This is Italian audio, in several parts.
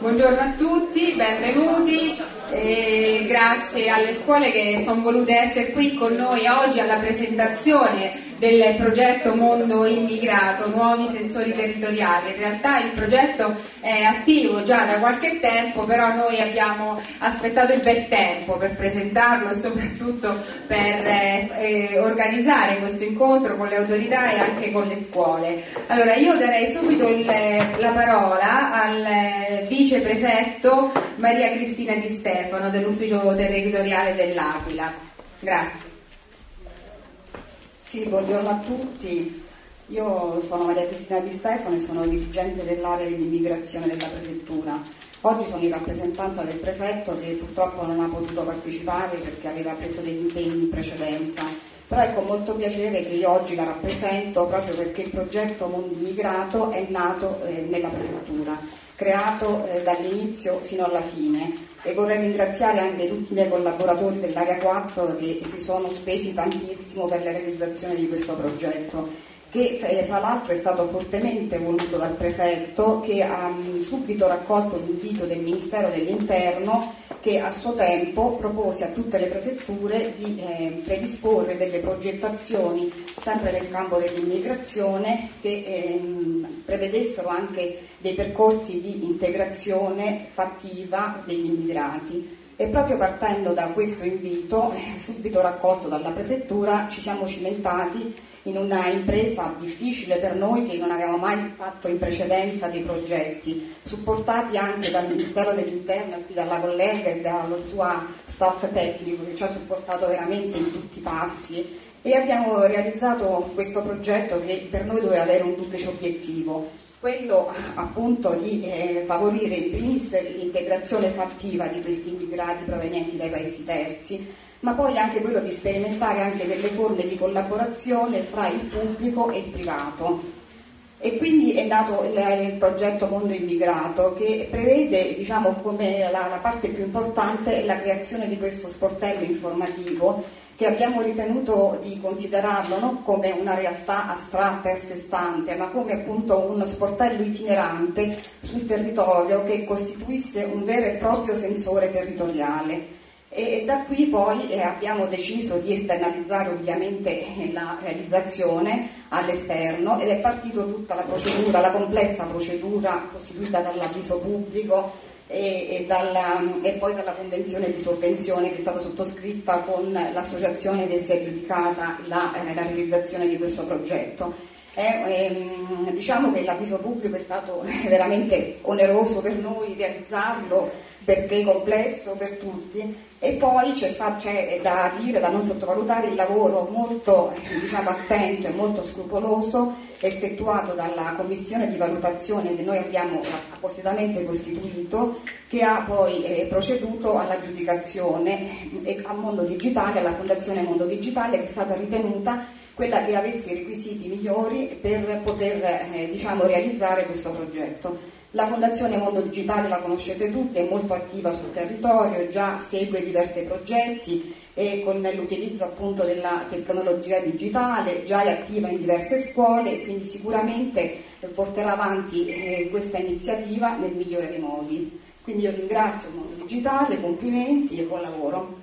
Buongiorno a tutti, benvenuti e grazie alle scuole che sono volute essere qui con noi oggi alla presentazione del progetto Mondo Immigrato, nuovi sensori territoriali. In realtà il progetto è attivo già da qualche tempo, però noi abbiamo aspettato il bel tempo per presentarlo e soprattutto per eh, eh, organizzare questo incontro con le autorità e anche con le scuole. Allora io darei subito il, la parola al viceprefetto Maria Cristina Di Stefano dell'ufficio territoriale dell'Aquila. Grazie. Sì, buongiorno a tutti. Io sono Maria Cristina Di Stefano e sono dirigente dell'area dell'immigrazione della prefettura. Oggi sono in rappresentanza del prefetto che purtroppo non ha potuto partecipare perché aveva preso degli impegni in precedenza. Però è con molto piacere che io oggi la rappresento proprio perché il progetto Mondo Immigrato è nato eh, nella prefettura, creato eh, dall'inizio fino alla fine e vorrei ringraziare anche tutti i miei collaboratori dell'Area 4 che si sono spesi tantissimo per la realizzazione di questo progetto che eh, fra l'altro è stato fortemente voluto dal prefetto che ha mm, subito raccolto l'invito del Ministero dell'Interno che a suo tempo propose a tutte le prefetture di eh, predisporre delle progettazioni sempre nel campo dell'immigrazione che eh, prevedessero anche dei percorsi di integrazione fattiva degli immigrati. E proprio partendo da questo invito, eh, subito raccolto dalla prefettura, ci siamo cimentati in una impresa difficile per noi che non avevamo mai fatto in precedenza dei progetti, supportati anche dal Ministero dell'Interno, dalla collega e dal suo staff tecnico che ci ha supportato veramente in tutti i passi. E abbiamo realizzato questo progetto che per noi doveva avere un duplice obiettivo, quello appunto di eh, favorire in primis l'integrazione fattiva di questi immigrati provenienti dai paesi terzi, ma poi anche quello di sperimentare anche delle forme di collaborazione fra il pubblico e il privato. E quindi è nato il, progetto Mondo Immigrato che prevede, diciamo, come la, la parte più importante, la creazione di questo sportello informativo che abbiamo ritenuto di considerarlo non come una realtà astratta e a sé stante, ma come appunto uno sportello itinerante sul territorio che costituisse un vero e proprio sensore territoriale e da qui poi eh, abbiamo deciso di esternalizzare ovviamente la realizzazione all'esterno ed è partita tutta la procedura, la complessa procedura costituita dall'avviso pubblico e, e, dalla, e, poi dalla convenzione di sovvenzione che è stata sottoscritta con l'associazione che si è aggiudicata la, eh, la realizzazione di questo progetto. Eh, ehm, diciamo che l'avviso pubblico è stato veramente oneroso per noi realizzarlo perché complesso per tutti e poi c'è, c'è, da dire, da non sottovalutare il lavoro molto diciamo, attento e molto scrupoloso effettuato dalla commissione di valutazione che noi abbiamo appositamente costituito che ha poi eh, proceduto all'aggiudicazione eh, al mondo digitale, alla Fondazione Mondo Digitale che è stata ritenuta quella che avesse i requisiti migliori per poter eh, diciamo, realizzare questo progetto. La Fondazione Mondo Digitale la conoscete tutti, è molto attiva sul territorio, già segue diversi progetti e con l'utilizzo appunto della tecnologia digitale già è attiva in diverse scuole e quindi sicuramente porterà avanti eh, questa iniziativa nel migliore dei modi. Quindi io ringrazio Mondo Digitale, complimenti e buon lavoro.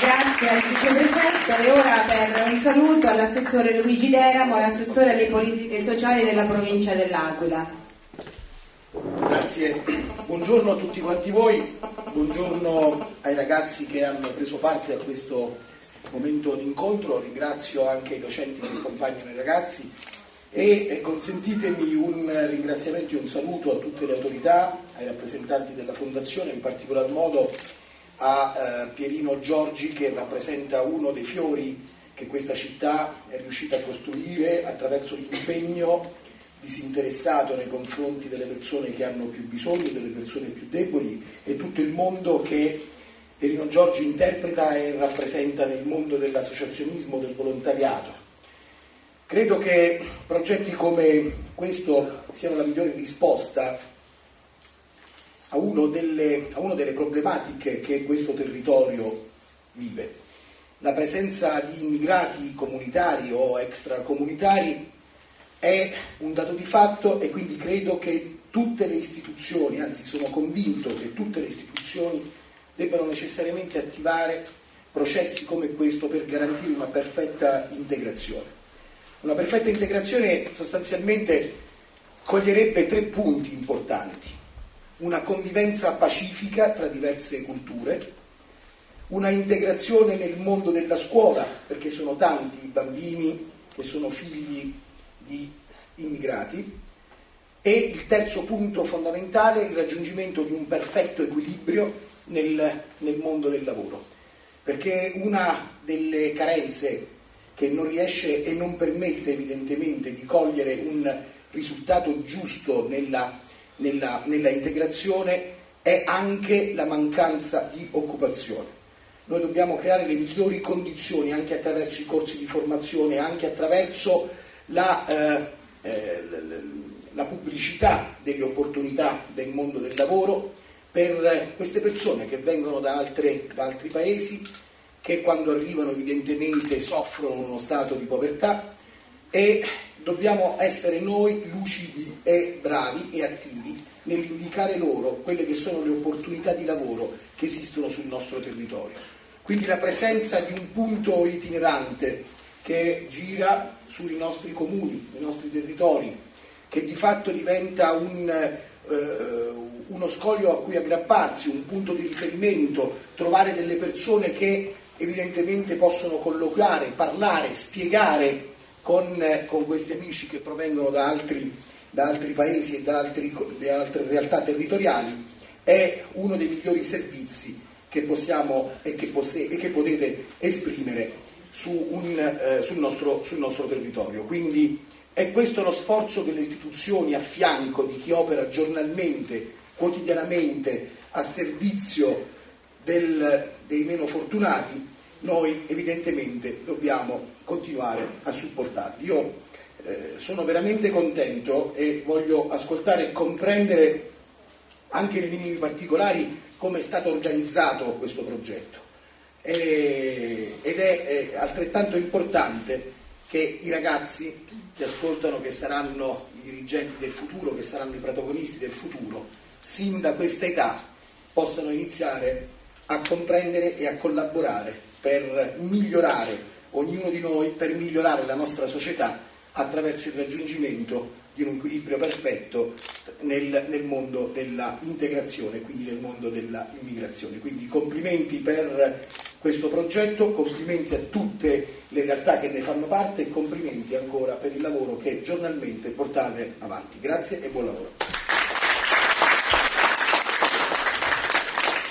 Grazie al viceprefetto e ora per un saluto all'assessore Luigi Deramo, l'assessore alle politiche sociali della provincia dell'Aquila. Grazie, buongiorno a tutti quanti voi, buongiorno ai ragazzi che hanno preso parte a questo momento di incontro, ringrazio anche i docenti che accompagnano i ragazzi. E consentitemi un ringraziamento e un saluto a tutte le autorità, ai rappresentanti della Fondazione, in particolar modo a eh, Pierino Giorgi che rappresenta uno dei fiori che questa città è riuscita a costruire attraverso l'impegno disinteressato nei confronti delle persone che hanno più bisogno, delle persone più deboli e tutto il mondo che Pierino Giorgi interpreta e rappresenta nel mondo dell'associazionismo, del volontariato. Credo che progetti come questo siano la migliore risposta a, delle, a una delle problematiche che questo territorio vive. La presenza di immigrati comunitari o extracomunitari è un dato di fatto e quindi credo che tutte le istituzioni, anzi sono convinto che tutte le istituzioni debbano necessariamente attivare processi come questo per garantire una perfetta integrazione. Una perfetta integrazione sostanzialmente coglierebbe tre punti importanti. Una convivenza pacifica tra diverse culture, una integrazione nel mondo della scuola, perché sono tanti i bambini che sono figli di immigrati, e il terzo punto fondamentale il raggiungimento di un perfetto equilibrio nel, nel mondo del lavoro, perché una delle carenze che non riesce e non permette evidentemente di cogliere un risultato giusto nella, nella, nella integrazione è anche la mancanza di occupazione. Noi dobbiamo creare le migliori condizioni anche attraverso i corsi di formazione, anche attraverso la, eh, eh, la pubblicità delle opportunità del mondo del lavoro per queste persone che vengono da, altre, da altri paesi, che quando arrivano evidentemente soffrono uno stato di povertà e dobbiamo essere noi lucidi e bravi e attivi nell'indicare loro quelle che sono le opportunità di lavoro che esistono sul nostro territorio. Quindi la presenza di un punto itinerante che gira sui nostri comuni, nei nostri territori, che di fatto diventa un, eh, uno scoglio a cui aggrapparsi, un punto di riferimento, trovare delle persone che evidentemente possono colloquiare, parlare, spiegare con, con questi amici che provengono da altri, da altri paesi e da, altri, da altre realtà territoriali, è uno dei migliori servizi che possiamo e che, posse, e che potete esprimere su un, eh, sul, nostro, sul nostro territorio. Quindi è questo lo sforzo che le istituzioni a fianco di chi opera giornalmente, quotidianamente a servizio del, dei meno fortunati, noi evidentemente dobbiamo continuare a supportarli. Io eh, sono veramente contento e voglio ascoltare e comprendere anche nei minimi particolari come è stato organizzato questo progetto. E, ed è, è altrettanto importante che i ragazzi che ascoltano, che saranno i dirigenti del futuro, che saranno i protagonisti del futuro, sin da questa età possano iniziare a comprendere e a collaborare per migliorare ognuno di noi per migliorare la nostra società attraverso il raggiungimento di un equilibrio perfetto nel, nel mondo dell'integrazione, quindi nel mondo dell'immigrazione. Quindi complimenti per questo progetto, complimenti a tutte le realtà che ne fanno parte e complimenti ancora per il lavoro che giornalmente portate avanti. Grazie e buon lavoro.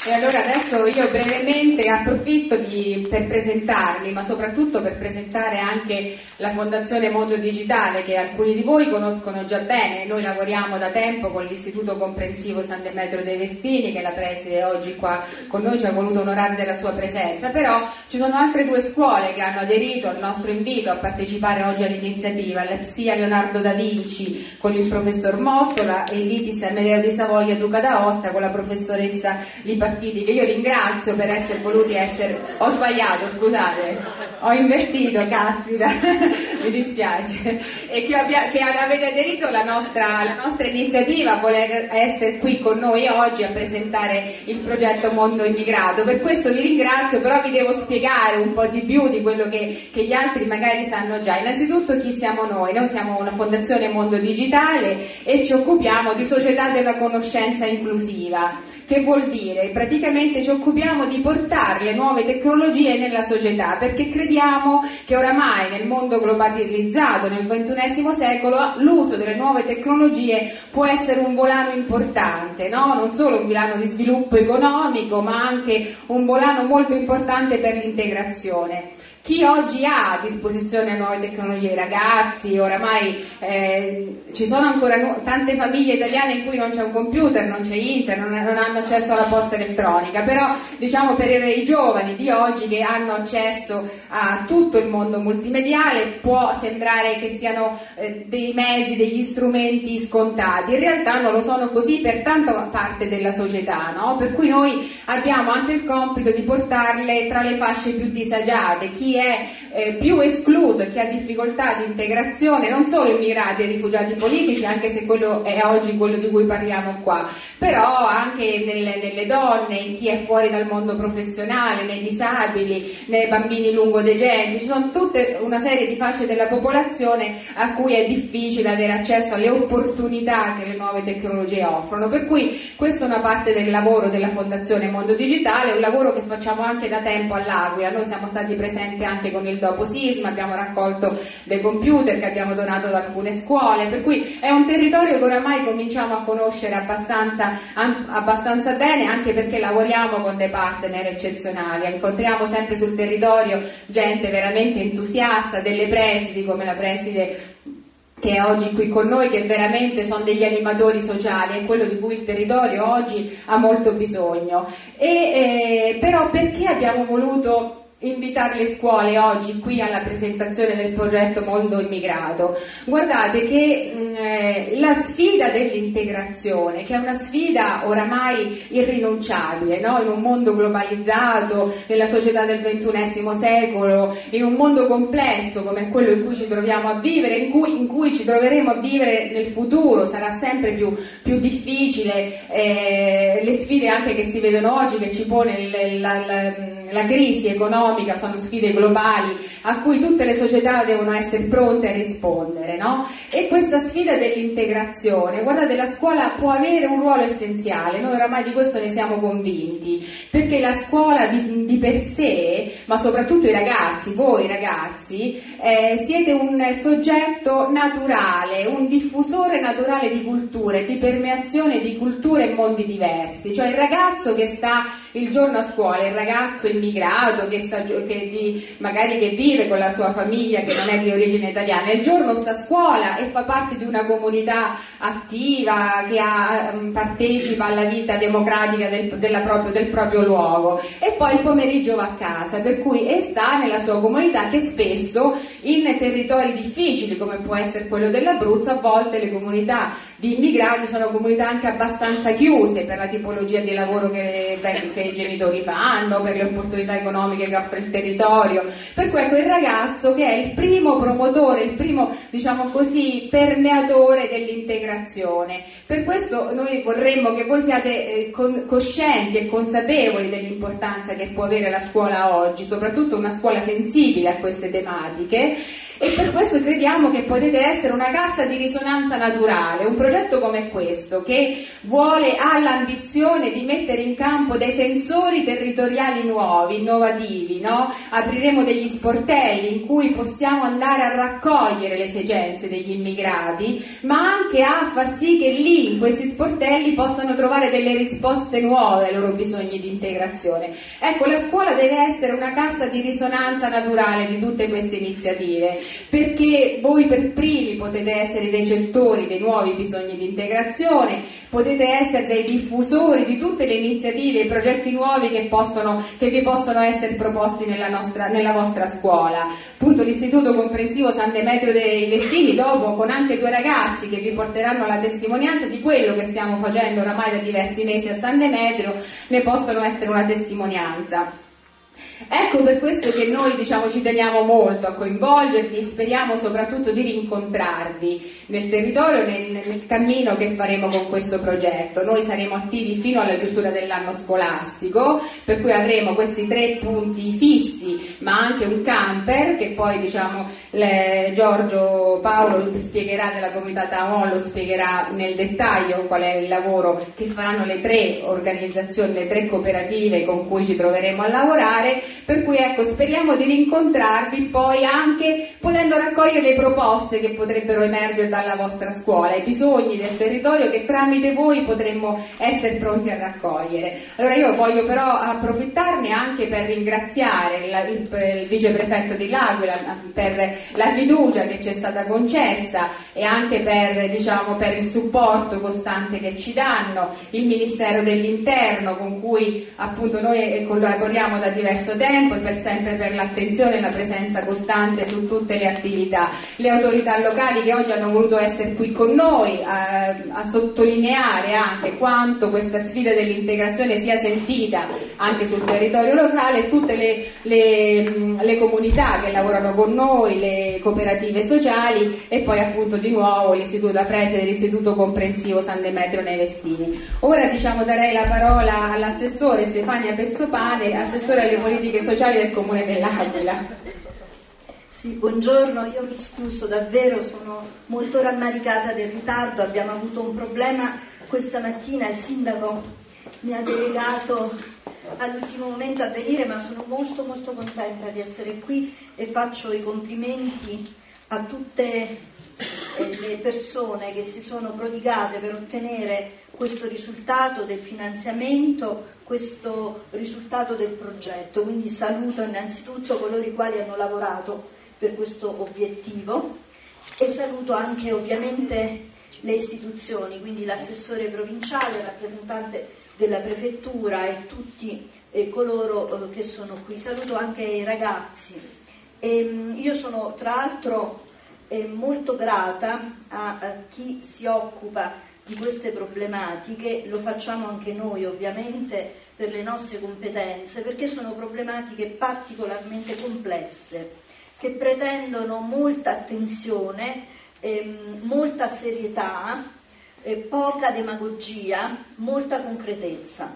E allora adesso io brevemente approfitto di, per presentarli, ma soprattutto per presentare anche la Fondazione Mondo Digitale che alcuni di voi conoscono già bene. Noi lavoriamo da tempo con l'Istituto Comprensivo San Demetrio dei Vestini che la preside oggi qua con noi, ci ha voluto onorare della sua presenza, però ci sono altre due scuole che hanno aderito al nostro invito a partecipare oggi all'iniziativa, la PSIA Leonardo da Vinci con il professor Mottola e l'ITIS Amedeo di Savoia Duca d'Aosta con la professoressa Lipa partiti che io ringrazio per essere voluti essere... Ho sbagliato, scusate, ho invertito, caspita, mi dispiace. E che, abbia... che avete aderito alla nostra, alla nostra iniziativa voler essere qui con noi oggi a presentare il progetto Mondo Immigrato. Per questo vi ringrazio, però vi devo spiegare un po' di più di quello che, che gli altri magari sanno già. Innanzitutto chi siamo noi? Noi siamo una fondazione Mondo Digitale e ci occupiamo di società della conoscenza inclusiva. Che vuol dire? Praticamente ci occupiamo di portare le nuove tecnologie nella società perché crediamo che oramai nel mondo globalizzato, nel XXI secolo, l'uso delle nuove tecnologie può essere un volano importante, no? non solo un volano di sviluppo economico ma anche un volano molto importante per l'integrazione chi oggi ha a disposizione nuove tecnologie, ragazzi, oramai eh, ci sono ancora nu- tante famiglie italiane in cui non c'è un computer, non c'è internet, non, non hanno accesso alla posta elettronica, però diciamo per i giovani di oggi che hanno accesso a tutto il mondo multimediale può sembrare che siano eh, dei mezzi, degli strumenti scontati, in realtà non lo sono così per tanta parte della società, no? per cui noi abbiamo anche il compito di portarle tra le fasce più disagiate, chi chi è eh, più escluso e chi ha difficoltà di integrazione, non solo immigrati e rifugiati politici, anche se quello è oggi quello di cui parliamo qua, però anche nelle, nelle donne, in chi è fuori dal mondo professionale, nei disabili, nei bambini lungodegenti, ci sono tutta una serie di fasce della popolazione a cui è difficile avere accesso alle opportunità che le nuove tecnologie offrono. Per cui questa è una parte del lavoro della Fondazione Mondo Digitale, un lavoro che facciamo anche da tempo all'Aquila. Noi siamo stati presenti anche con il dopo sisma, abbiamo raccolto dei computer che abbiamo donato ad alcune scuole, per cui è un territorio che oramai cominciamo a conoscere abbastanza, abbastanza bene anche perché lavoriamo con dei partner eccezionali, incontriamo sempre sul territorio gente veramente entusiasta, delle presidi come la preside che è oggi qui con noi, che veramente sono degli animatori sociali, è quello di cui il territorio oggi ha molto bisogno. E, eh, però perché abbiamo voluto invitare le scuole oggi qui alla presentazione del progetto Mondo Immigrato. Guardate che mh, eh, la sfida dell'integrazione, che è una sfida oramai irrinunciabile, no? in un mondo globalizzato, nella società del XXI secolo, in un mondo complesso come quello in cui ci troviamo a vivere, in cui, in cui ci troveremo a vivere nel futuro, sarà sempre più, più difficile, eh, le sfide anche che si vedono oggi, che ci pone il, la, la, la crisi economica, sono sfide globali a cui tutte le società devono essere pronte a rispondere. No? E questa sfida dell'integrazione, guardate, la scuola può avere un ruolo essenziale, noi oramai di questo ne siamo convinti, perché la scuola di, di per sé, ma soprattutto i ragazzi, voi ragazzi, eh, siete un soggetto naturale, un diffusore naturale di culture, di permeazione di culture e mondi diversi, cioè il ragazzo che sta il giorno a scuola, il ragazzo immigrato che, sta, che di, magari che vive con la sua famiglia che non è di origine italiana, il giorno sta a scuola e fa parte di una comunità attiva che ha, mm, partecipa alla vita democratica del, proprio, del, proprio, luogo. E poi il pomeriggio va a casa, per cui e sta nella sua comunità che spesso in territori difficili come può essere quello dell'Abruzzo a volte le comunità di immigrati sono comunità anche abbastanza chiuse per la tipologia di lavoro che, che i genitori fanno, per le opportunità economiche che offre il territorio. Per cui ecco il ragazzo che è il primo promotore, il primo diciamo così permeatore dell'integrazione. Per questo noi vorremmo che voi siate eh, coscienti e consapevoli dell'importanza che può avere la scuola oggi, soprattutto una scuola sensibile a queste tematiche e per questo crediamo che potete essere una cassa di risonanza naturale, un progetto come questo che vuole, ha l'ambizione di mettere in campo dei sensori territoriali nuovi, innovativi, no? apriremo degli sportelli in cui possiamo andare a raccogliere le esigenze degli immigrati, ma anche a far sì che lì in questi sportelli possano trovare delle risposte nuove ai loro bisogni di integrazione. Ecco, la scuola deve essere una cassa di risonanza naturale di tutte queste iniziative perché voi per primi potete essere i recettori dei nuovi bisogni di integrazione, potete essere dei diffusori di tutte le iniziative e i progetti nuovi che, possono, che vi possono essere proposti nella, nostra, nella vostra scuola. Appunto l'Istituto Comprensivo San Demetrio dei Lestini, dopo con anche due ragazzi che vi porteranno la testimonianza di quello che stiamo facendo oramai da diversi mesi a San Demetrio, ne possono essere una testimonianza. Ecco per questo che noi diciamo, ci teniamo molto a coinvolgervi e speriamo soprattutto di rincontrarvi nel territorio, nel, nel, cammino che faremo con questo progetto. Noi saremo attivi fino alla chiusura dell'anno scolastico, per cui avremo questi tre punti fissi, ma anche un camper che poi diciamo, le, Giorgio Paolo spiegherà della comunità Taon, lo spiegherà nel dettaglio qual è il lavoro che faranno le tre organizzazioni, le tre cooperative con cui ci troveremo a lavorare per cui ecco, speriamo di rincontrarvi poi anche potendo raccogliere le proposte che potrebbero emergere dalla vostra scuola, i bisogni del territorio che tramite voi potremmo essere pronti a raccogliere. Allora io voglio però approfittarne anche per ringraziare la, il, il viceprefetto di L'Aquila per la fiducia che ci è stata concessa e anche per, diciamo, per il supporto costante che ci danno, il Ministero dell'Interno con cui appunto noi collaboriamo da diverso tempo e per sempre per l'attenzione e la presenza costante su tutte le attività. Le autorità locali che oggi hanno voluto essere qui con noi eh, a sottolineare anche quanto questa sfida dell'integrazione sia sentita anche sul territorio locale, tutte le, le, le comunità che lavorano con noi, le cooperative sociali e poi appunto di nuovo l'Istituto da Preside, l'Istituto Comprensivo San Demetrio nei Vestini. Ora diciamo darei la parola all'assessore Stefania Pezzopane, assessore alle politiche sociali del Comune dell'Aquila. Sì, buongiorno, io mi scuso davvero, sono molto rammaricata del ritardo, abbiamo avuto un problema questa mattina, il sindaco mi ha delegato all'ultimo momento a venire, ma sono molto molto contenta di essere qui e faccio i complimenti a tutte le persone che si sono prodigate per ottenere questo risultato del finanziamento, questo risultato del progetto. Quindi saluto innanzitutto coloro i quali hanno lavorato per questo obiettivo e saluto anche ovviamente le istituzioni, quindi l'assessore provinciale, il rappresentante della prefettura e tutti eh, coloro eh, che sono qui. Saluto anche i ragazzi. E, ehm, io sono tra l'altro eh, molto grata a, a chi si occupa di queste problematiche, lo facciamo anche noi ovviamente per le nostre competenze, perché sono problematiche particolarmente complesse che pretendono molta attenzione, ehm, molta serietà, eh, poca demagogia, molta concretezza.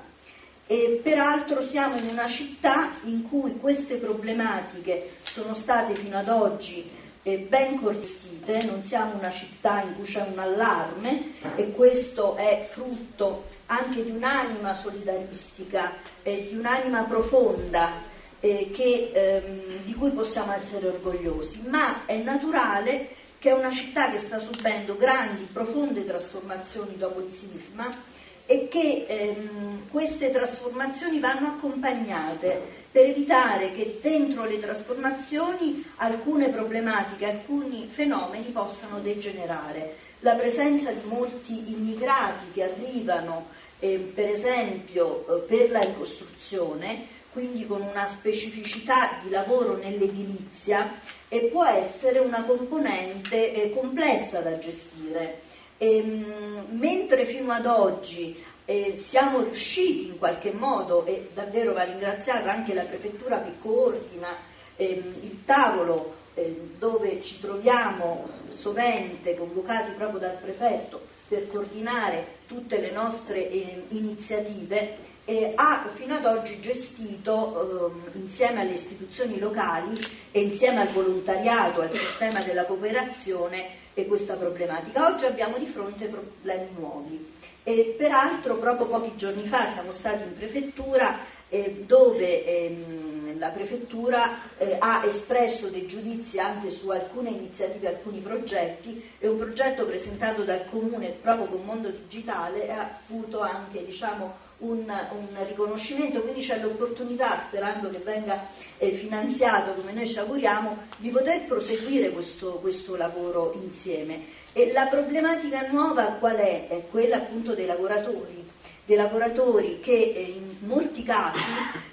E peraltro siamo in una città in cui queste problematiche sono state fino ad oggi ben coordinate, non siamo una città in cui c'è un allarme e questo è frutto anche di un'anima solidaristica, eh, di un'anima profonda eh, che, ehm, di cui possiamo essere orgogliosi, ma è naturale che è una città che sta subendo grandi, profonde trasformazioni dopo il sisma e che ehm, queste trasformazioni vanno accompagnate per evitare che dentro le trasformazioni alcune problematiche, alcuni fenomeni possano degenerare. La presenza di molti immigrati che arrivano, eh, per esempio, eh, per la ricostruzione, quindi con una specificità di lavoro nell'edilizia e può essere una componente eh, complessa da gestire. Ehm, mentre fino ad oggi eh, siamo riusciti in qualche modo, e davvero va ringraziata anche la prefettura che coordina eh, il tavolo eh, dove ci troviamo sovente convocati proprio dal prefetto per coordinare tutte le nostre eh, iniziative, ha fino ad oggi gestito eh, insieme alle istituzioni locali e insieme al volontariato, al sistema della cooperazione e questa problematica. Oggi abbiamo di fronte problemi nuovi e peraltro proprio pochi giorni fa siamo stati in prefettura eh, dove ehm, la prefettura eh, ha espresso dei giudizi anche su alcune iniziative, alcuni progetti e un progetto presentato dal comune proprio con Mondo Digitale ha avuto anche diciamo, un, un, riconoscimento, quindi c'è l'opportunità, sperando che venga eh, finanziato come noi ci auguriamo, di poter proseguire questo, questo lavoro insieme. E la problematica nuova qual è? È quella appunto dei lavoratori, dei lavoratori che eh, in molti casi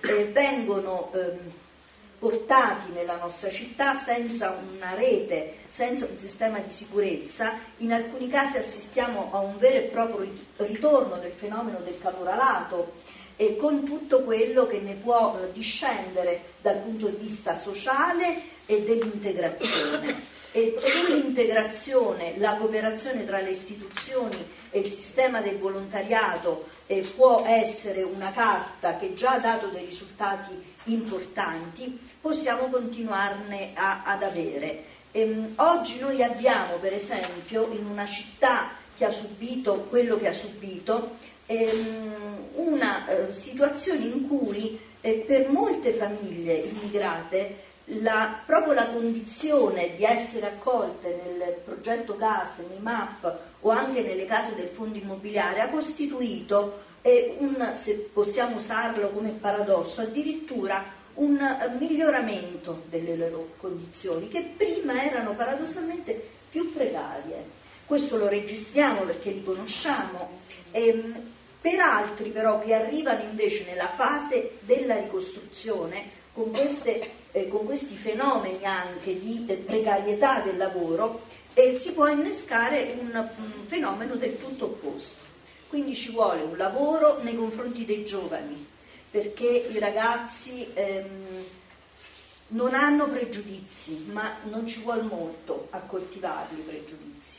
eh, vengono ehm, portati nella nostra città senza una rete, senza un sistema di sicurezza. In alcuni casi assistiamo a un vero e proprio ritorno del fenomeno del caporalato e con tutto quello che ne può eh, discendere dal punto di vista sociale e dell'integrazione. E sull'integrazione, la cooperazione tra le istituzioni e il sistema del volontariato eh, può essere una carta che già ha dato dei risultati importanti, possiamo continuarne a, ad avere. Ehm, oggi noi abbiamo, per esempio, in una città che ha subito quello che ha subito, ehm, una eh, situazione in cui eh, per molte famiglie immigrate la, proprio la condizione di essere accolte nel progetto gas, nei MAP o anche nelle case del fondo immobiliare ha costituito e un, se possiamo usarlo come paradosso, addirittura un miglioramento delle loro condizioni che prima erano paradossalmente più precarie. Questo lo registriamo perché li conosciamo. E, ehm, Per altri però che arrivano invece nella fase della ricostruzione, con, queste, eh, con questi fenomeni anche di eh, precarietà del lavoro, eh, si può innescare un, un fenomeno del tutto opposto. Quindi ci vuole un lavoro nei confronti dei giovani, perché i ragazzi ehm, non hanno pregiudizi, ma non ci vuole molto a coltivarli i pregiudizi.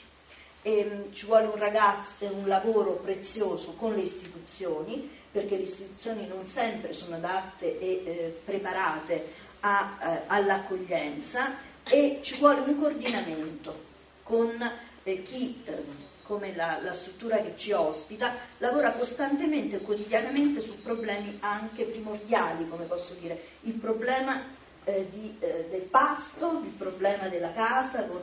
E, ehm, ci vuole un ragazzo, un lavoro prezioso con le istituzioni, perché le istituzioni non sempre sono adatte e eh, preparate a, eh, all'accoglienza e ci vuole un coordinamento con eh, chi eh, come la, la, struttura che ci ospita, lavora costantemente e quotidianamente su problemi anche primordiali, come posso dire, il problema eh, di, eh, del pasto, il problema della casa, con,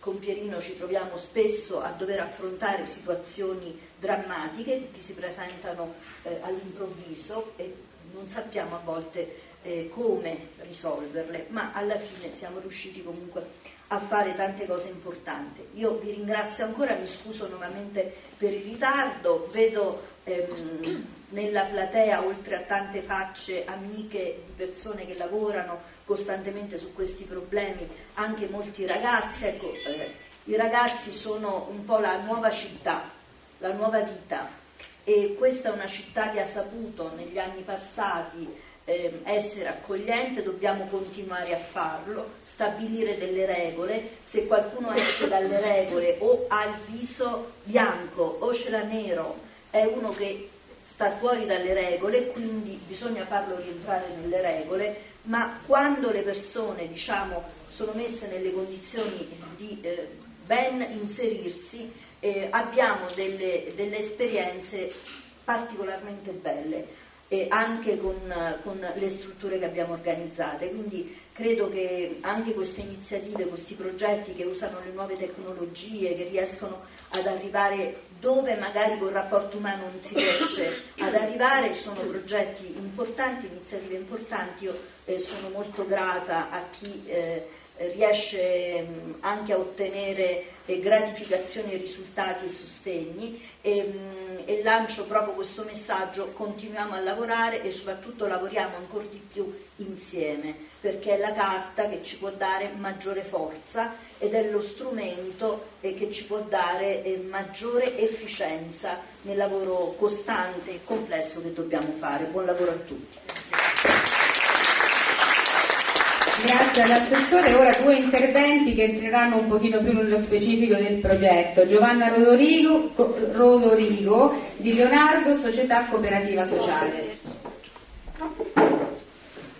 con, Pierino ci troviamo spesso a dover affrontare situazioni drammatiche che ti si presentano eh, all'improvviso e non sappiamo a volte eh, come risolverle, ma alla fine siamo riusciti comunque a fare tante cose importanti. Io vi ringrazio ancora, mi scuso nuovamente per il ritardo, vedo ehm, nella platea, oltre a tante facce amiche di persone che lavorano costantemente su questi problemi, anche molti ragazzi. Ecco, eh, I ragazzi sono un po' la nuova città, la nuova vita e questa è una città che ha saputo negli anni passati eh, essere accogliente, dobbiamo continuare a farlo, stabilire delle regole, se qualcuno esce dalle regole o ha il viso bianco o ce l'ha nero, è uno che sta fuori dalle regole, quindi bisogna farlo rientrare nelle regole, ma quando le persone diciamo, sono messe nelle condizioni di eh, ben inserirsi, eh, abbiamo delle, delle esperienze particolarmente belle e anche con, con, le strutture che abbiamo organizzate. Quindi credo che anche queste iniziative, questi progetti che usano le nuove tecnologie, che riescono ad arrivare dove magari col rapporto umano non si riesce ad arrivare, sono progetti importanti, iniziative importanti. Io eh, sono molto grata a chi eh, riesce mh, anche a ottenere eh, gratificazioni, risultati e sostegni e, mh, e, lancio proprio questo messaggio, continuiamo a lavorare e soprattutto lavoriamo ancora di più insieme perché è la carta che ci può dare maggiore forza ed è lo strumento eh, che ci può dare eh, maggiore efficienza nel lavoro costante e complesso che dobbiamo fare. Buon lavoro a tutti. Grazie all'assessore. Ora due interventi che entreranno un pochino più nello specifico del progetto. Giovanna Rodorigo, Rodorigo di Leonardo, Società Cooperativa Sociale.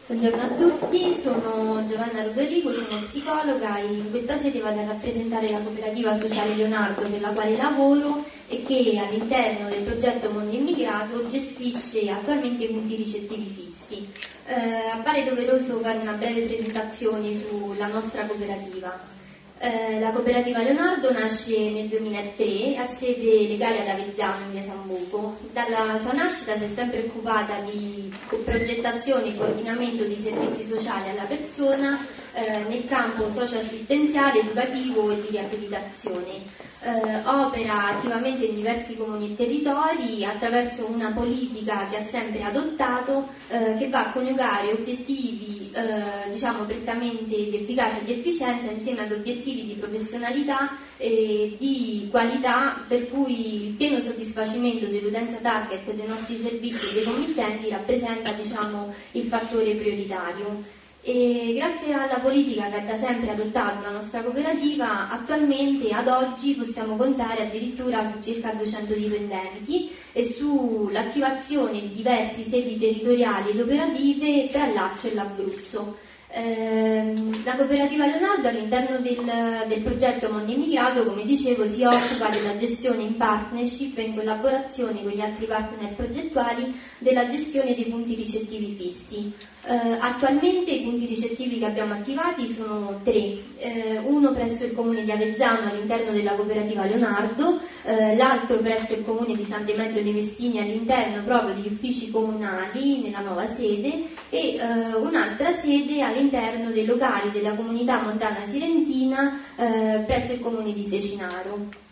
Buongiorno a tutti, sono Giovanna Rodorigo, sono psicologa e in questa sede vado a rappresentare la cooperativa sociale Leonardo per la quale lavoro e che all'interno del progetto Mondo Immigrato gestisce attualmente punti ricettivi fissi eh, appare doveroso fare una breve presentazione sulla nostra cooperativa. Eh, la cooperativa Leonardo nasce nel 2003 a sede legale ad Avezzano in via Sambuco. Dalla sua nascita si è sempre occupata di progettazione e coordinamento di servizi sociali alla persona eh, nel campo socio-assistenziale, educativo e di riabilitazione eh, opera attivamente in diversi comuni e territori attraverso una politica che ha sempre adottato eh, che va a coniugare obiettivi eh, diciamo prettamente di efficacia e di efficienza insieme ad obiettivi di professionalità e di qualità per cui il pieno soddisfacimento dell'utenza target dei nostri servizi e dei committenti rappresenta diciamo, il fattore prioritario. E grazie alla politica che ha da sempre adottato la nostra cooperativa, attualmente ad oggi possiamo contare addirittura su circa 200 dipendenti e sull'attivazione di diversi sedi territoriali ed operative tra Lazio e l'Abruzzo. Ehm, la cooperativa Leonardo all'interno del, del, progetto Mondo Immigrato, come dicevo, si occupa della gestione in partnership e in collaborazione con gli altri partner progettuali della gestione dei punti ricettivi fissi. Eh, attualmente i punti ricettivi che abbiamo attivati sono tre, eh, uno presso il comune di Avezzano all'interno della cooperativa Leonardo, eh, l'altro presso il comune di San Demetrio dei Mestini all'interno proprio degli uffici comunali nella nuova sede e eh, un'altra sede all'interno dei locali della comunità montana sirentina eh, presso il comune di Secinaro.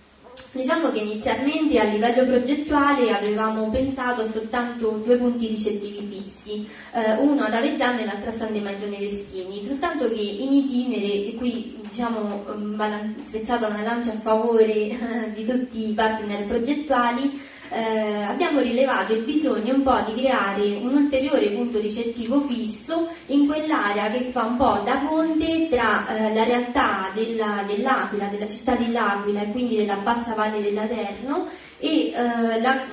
Diciamo che inizialmente a livello progettuale avevamo pensato soltanto due punti ricettivi fissi, eh, uno ad Avezzano e l'altro a San Demetrio Nevestini, soltanto che in itinere, e qui diciamo va spezzato una lancia a favore di tutti i partner progettuali, eh, abbiamo rilevato il bisogno un po' di creare un ulteriore punto ricettivo fisso in quell'area che fa un po' da ponte tra eh, la realtà della, dell'Aquila, della città dell'Aquila e quindi della bassa valle dell'Aterno e eh, la,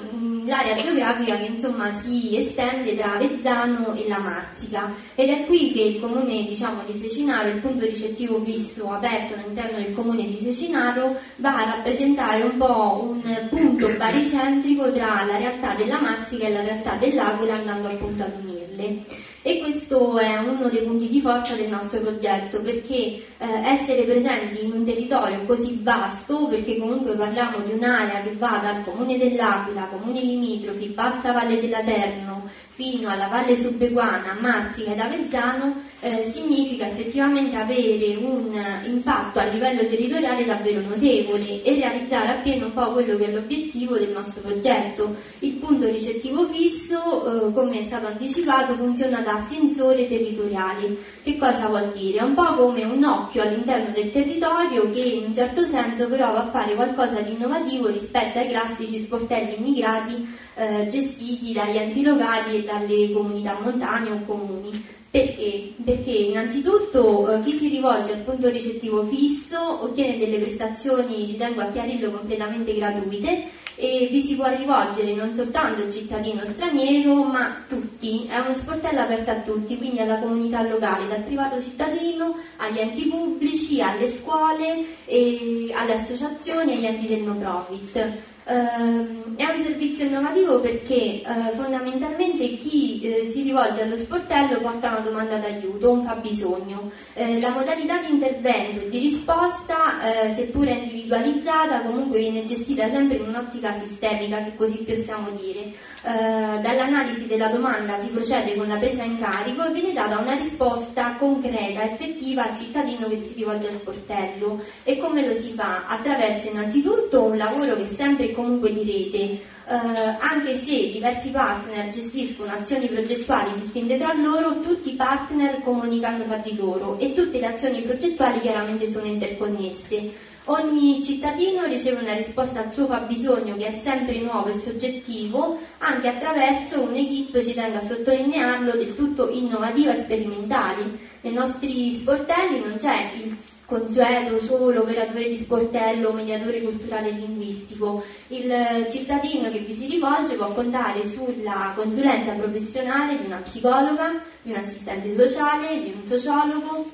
l'area geografica che insomma si estende tra Avezzano e la Marzica ed è qui che il comune diciamo, di Secinaro, il punto ricettivo fisso aperto all'interno del comune di Secinaro va a rappresentare un po' un punto baricentrico tra la realtà della Marzica e la realtà dell'Aquila andando appunto ad unirle e questo è uno dei punti di forza del nostro progetto perché eh, essere presenti in un territorio così vasto, perché comunque parliamo di un'area che va dal comune dell'Aquila, comuni limitrofi, Basta Valle dell'Aterno, fino alla Valle Subeguana, Marzica ed Avezzano, eh, significa effettivamente avere un impatto a livello territoriale davvero notevole e realizzare appieno un po' quello che è l'obiettivo del nostro progetto. Il punto ricettivo fisso, eh, come è stato anticipato, funziona da sensore territoriale. Che cosa vuol dire? È un po' come un occhio all'interno del territorio che in un certo senso prova a fare qualcosa di innovativo rispetto ai classici sportelli immigrati eh, gestiti dagli enti locali e dalle comunità montane o comuni. Perché? Perché innanzitutto eh, chi si rivolge al punto ricettivo fisso ottiene delle prestazioni, ci tengo a chiarirlo, completamente gratuite e vi si può rivolgere non soltanto al cittadino straniero ma tutti, è uno sportello aperto a tutti, quindi alla comunità locale, dal privato cittadino agli enti pubblici, alle scuole, alle associazioni e agli enti del no profit. Uh, è un servizio innovativo perché uh, fondamentalmente chi uh, si rivolge allo sportello porta una domanda d'aiuto, un fabbisogno. Eh, la modalità di intervento e di risposta, seppure individualizzata, comunque viene gestita sempre in un'ottica sistemica, se così possiamo dire. Dall'analisi della domanda si procede con la presa in carico e viene data una risposta concreta, effettiva al cittadino che si rivolge al sportello. E come lo si fa? Attraverso innanzitutto un lavoro che sempre comunque di rete, eh, anche se diversi partner gestiscono azioni progettuali distinte tra loro, tutti i partner comunicano tra di loro e tutte le azioni progettuali chiaramente sono interconnesse. Ogni cittadino riceve una risposta al suo fabbisogno che è sempre nuovo e soggettivo, anche attraverso un'equipe, ci tengo a sottolinearlo, del tutto innovativa e sperimentale. Nei nostri sportelli non c'è il consueto solo operatore di sportello o mediatore culturale e linguistico. Il cittadino che vi si rivolge può contare sulla consulenza professionale di una psicologa, di un assistente sociale, di un sociologo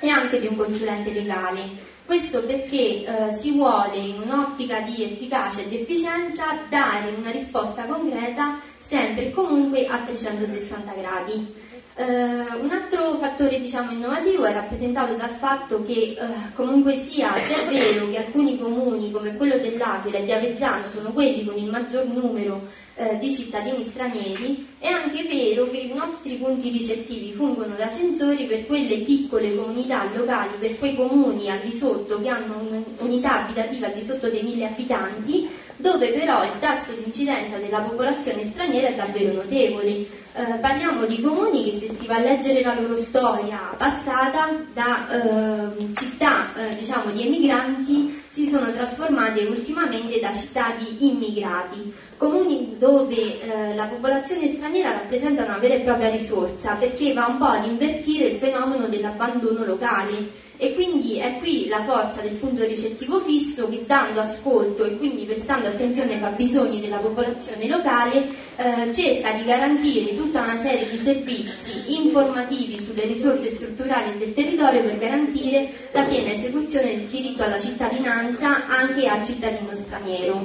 e anche di un consulente legale. Questo perché eh, si vuole, in un'ottica di efficacia ed efficienza, dare una risposta concreta sempre e comunque a 360 gradi. Uh, un altro fattore diciamo, innovativo è rappresentato dal fatto che uh, comunque sia, se è vero che alcuni comuni come quello dell'Aquila e di Avezzano sono quelli con il maggior numero uh, di cittadini stranieri, è anche vero che i nostri punti ricettivi fungono da sensori per quelle piccole comunità locali, per quei comuni al di sotto che hanno un'unità abitativa al di sotto dei mille abitanti, dove però il tasso di incidenza della popolazione straniera è davvero notevole. Eh, parliamo di comuni che se si va a leggere la loro storia passata da eh, città eh, diciamo, di emigranti si sono trasformate ultimamente da città di immigrati, comuni dove eh, la popolazione straniera rappresenta una vera e propria risorsa perché va un po' ad invertire il fenomeno dell'abbandono locale. E quindi è qui la forza del punto ricettivo fisso che dando ascolto e quindi prestando attenzione ai fabbisogni della popolazione locale eh, cerca di garantire tutta una serie di servizi informativi sulle risorse strutturali del territorio per garantire la piena esecuzione del diritto alla cittadinanza anche al cittadino straniero.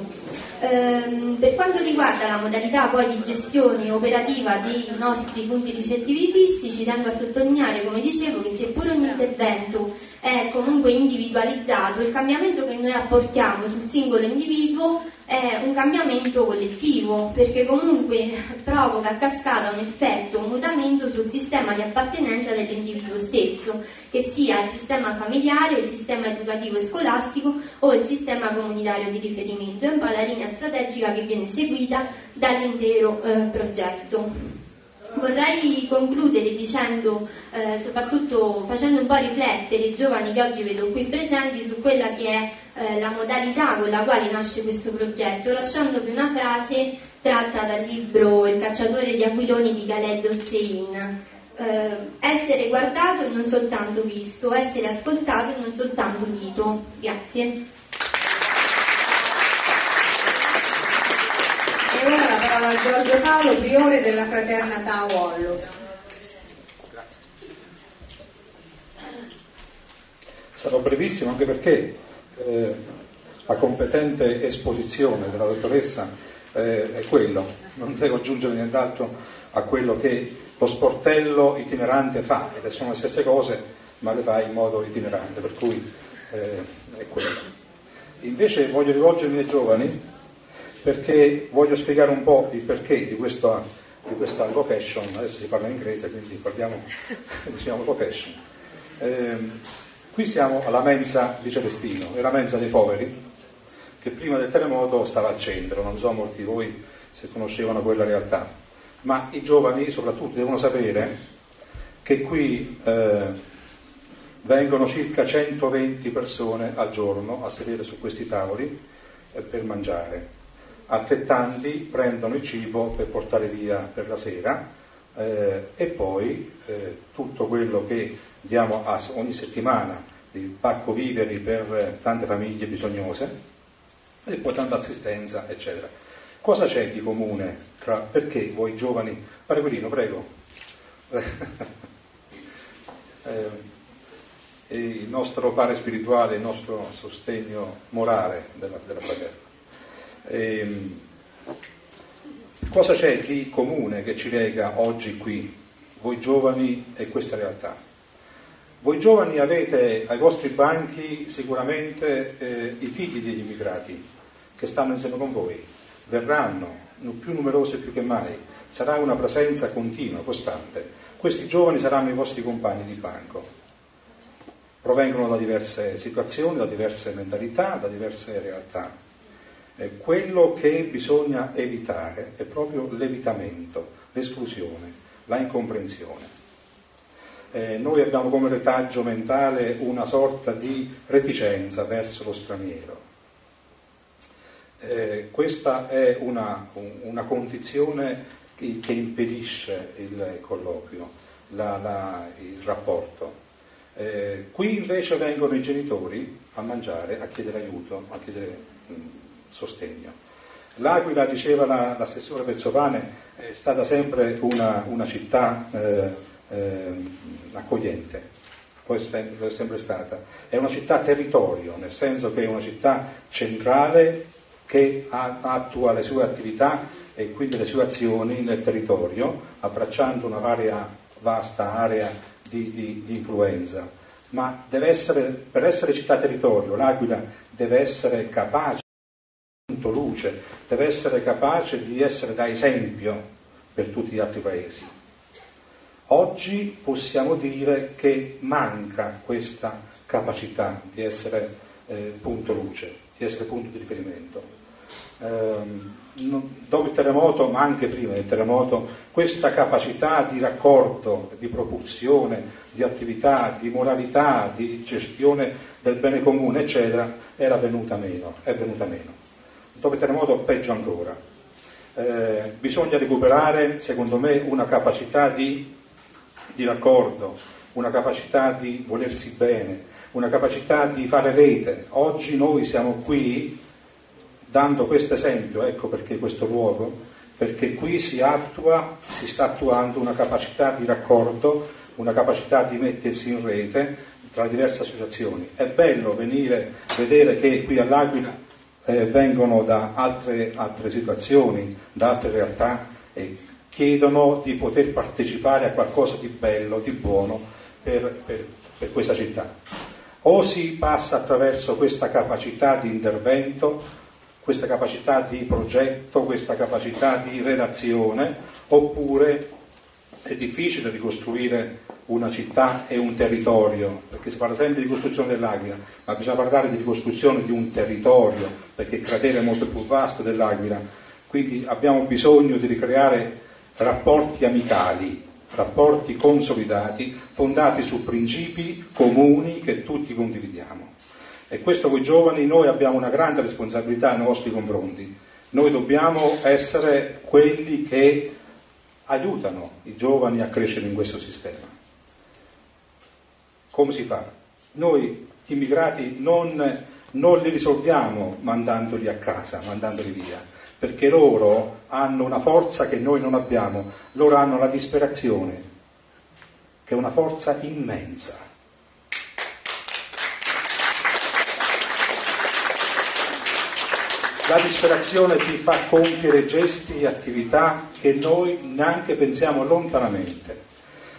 Ehm, per quanto riguarda la modalità poi di gestione operativa dei nostri punti ricettivi fissi, ci tengo a sottolineare, come dicevo, che seppur ogni intervento è comunque individualizzato, il cambiamento che noi apportiamo sul singolo individuo è un cambiamento collettivo perché comunque provoca a cascata un effetto, un mutamento sul sistema di appartenenza dell'individuo stesso, che sia il sistema familiare, il sistema educativo e scolastico o il sistema comunitario di riferimento. È un po' la linea strategica che viene seguita dall'intero eh, progetto. Vorrei concludere dicendo, eh, soprattutto facendo un po' riflettere i giovani che oggi vedo qui presenti su quella che è eh, la modalità con la quale nasce questo progetto, lasciandovi una frase tratta dal libro Il cacciatore di aquiloni di Khaled Hossein. Eh, essere guardato e non soltanto visto, essere ascoltato e non soltanto udito. Grazie. E ora la parola a Giorgio Paolo, priore della fraternità Wallo. Sarò brevissimo anche perché eh, la competente esposizione della dottoressa eh, è quello, non devo aggiungere nient'altro a quello che lo sportello itinerante fa, ed sono le stesse cose, ma le fa in modo itinerante, per cui eh, è quello. Invece voglio rivolgermi ai giovani perché voglio spiegare un po' il perché di questa, di questa vocation, adesso si parla in inglese, quindi parliamo, diciamo vocation. Eh, Qui siamo alla mensa di Celestino, è la mensa dei poveri, che prima del terremoto stava al centro, non so molti di voi se conoscevano quella realtà, ma i giovani soprattutto devono sapere che qui eh, vengono circa 120 persone al giorno a sedere su questi tavoli eh, per mangiare, altrettanti prendono il cibo per portare via per la sera eh, e poi eh, tutto quello che diamo a, ogni settimana il pacco viveri per tante famiglie bisognose e poi tanta assistenza, eccetera. Cosa c'è di comune tra perché voi giovani, Paraguellino, prego, eh, il nostro pare spirituale, il nostro sostegno morale della, della fraterna. Eh, cosa c'è di comune che ci lega oggi qui, voi giovani e questa realtà? Voi giovani avete ai vostri banchi sicuramente eh, i figli degli immigrati che stanno insieme con voi, verranno più numerosi più che mai, sarà una presenza continua, costante. Questi giovani saranno i vostri compagni di banco, provengono da diverse situazioni, da diverse mentalità, da diverse realtà. Eh, quello che bisogna evitare è proprio l'evitamento, l'esclusione, la incomprensione eh, noi abbiamo come retaggio mentale una sorta di reticenza verso lo straniero. Eh, questa è una, una condizione che, che, impedisce il colloquio, la, la, il rapporto. Eh, qui invece vengono i genitori a mangiare, a chiedere aiuto, a chiedere mh, sostegno. L'Aquila, diceva la, l'assessore Pezzopane, è stata sempre una, una città eh, eh, accogliente, poi è sempre stata. È una città territorio, nel senso che è una città centrale che attua le sue attività e quindi le sue azioni nel territorio, abbracciando una varia, vasta area di, di, di influenza. Ma essere, per essere città territorio, l'Aquila deve essere capace, luce, deve essere capace di essere da esempio per tutti gli altri paesi. Oggi possiamo dire che manca questa capacità di essere eh, punto luce, di essere punto di riferimento. Eh, dopo il terremoto, ma anche prima del terremoto, questa capacità di raccordo, di propulsione, di attività, di moralità, di gestione del bene comune, eccetera, era venuta meno, è venuta meno. Dopo il terremoto peggio ancora. Eh, bisogna recuperare, secondo me, una capacità di di raccordo, una capacità di volersi bene, una capacità di fare rete. Oggi noi siamo qui dando questo esempio, ecco perché questo luogo, perché qui si attua, si sta attuando una capacità di raccordo, una capacità di mettersi in rete tra diverse associazioni. È bello venire, vedere che qui all'Aquila eh, vengono da altre, altre situazioni, da altre realtà e chiedono di poter partecipare a qualcosa di bello, di buono per, per, per questa città. O si passa attraverso questa capacità di intervento, questa capacità di progetto, questa capacità di relazione, oppure è difficile ricostruire una città e un territorio, perché si parla sempre di costruzione dell'Aquila, ma bisogna parlare di ricostruzione di un territorio, perché il cratere è molto più vasto dell'Aquila, quindi abbiamo bisogno di ricreare rapporti amicali, rapporti consolidati, fondati su principi comuni che tutti condividiamo. E questo con i giovani noi abbiamo una grande responsabilità nei nostri confronti. Noi dobbiamo essere quelli che aiutano i giovani a crescere in questo sistema. Come si fa? Noi gli immigrati non, non li risolviamo mandandoli a casa, mandandoli via perché loro hanno una forza che noi non abbiamo, loro hanno la disperazione, che è una forza immensa. La disperazione ti fa compiere gesti e attività che noi neanche pensiamo lontanamente.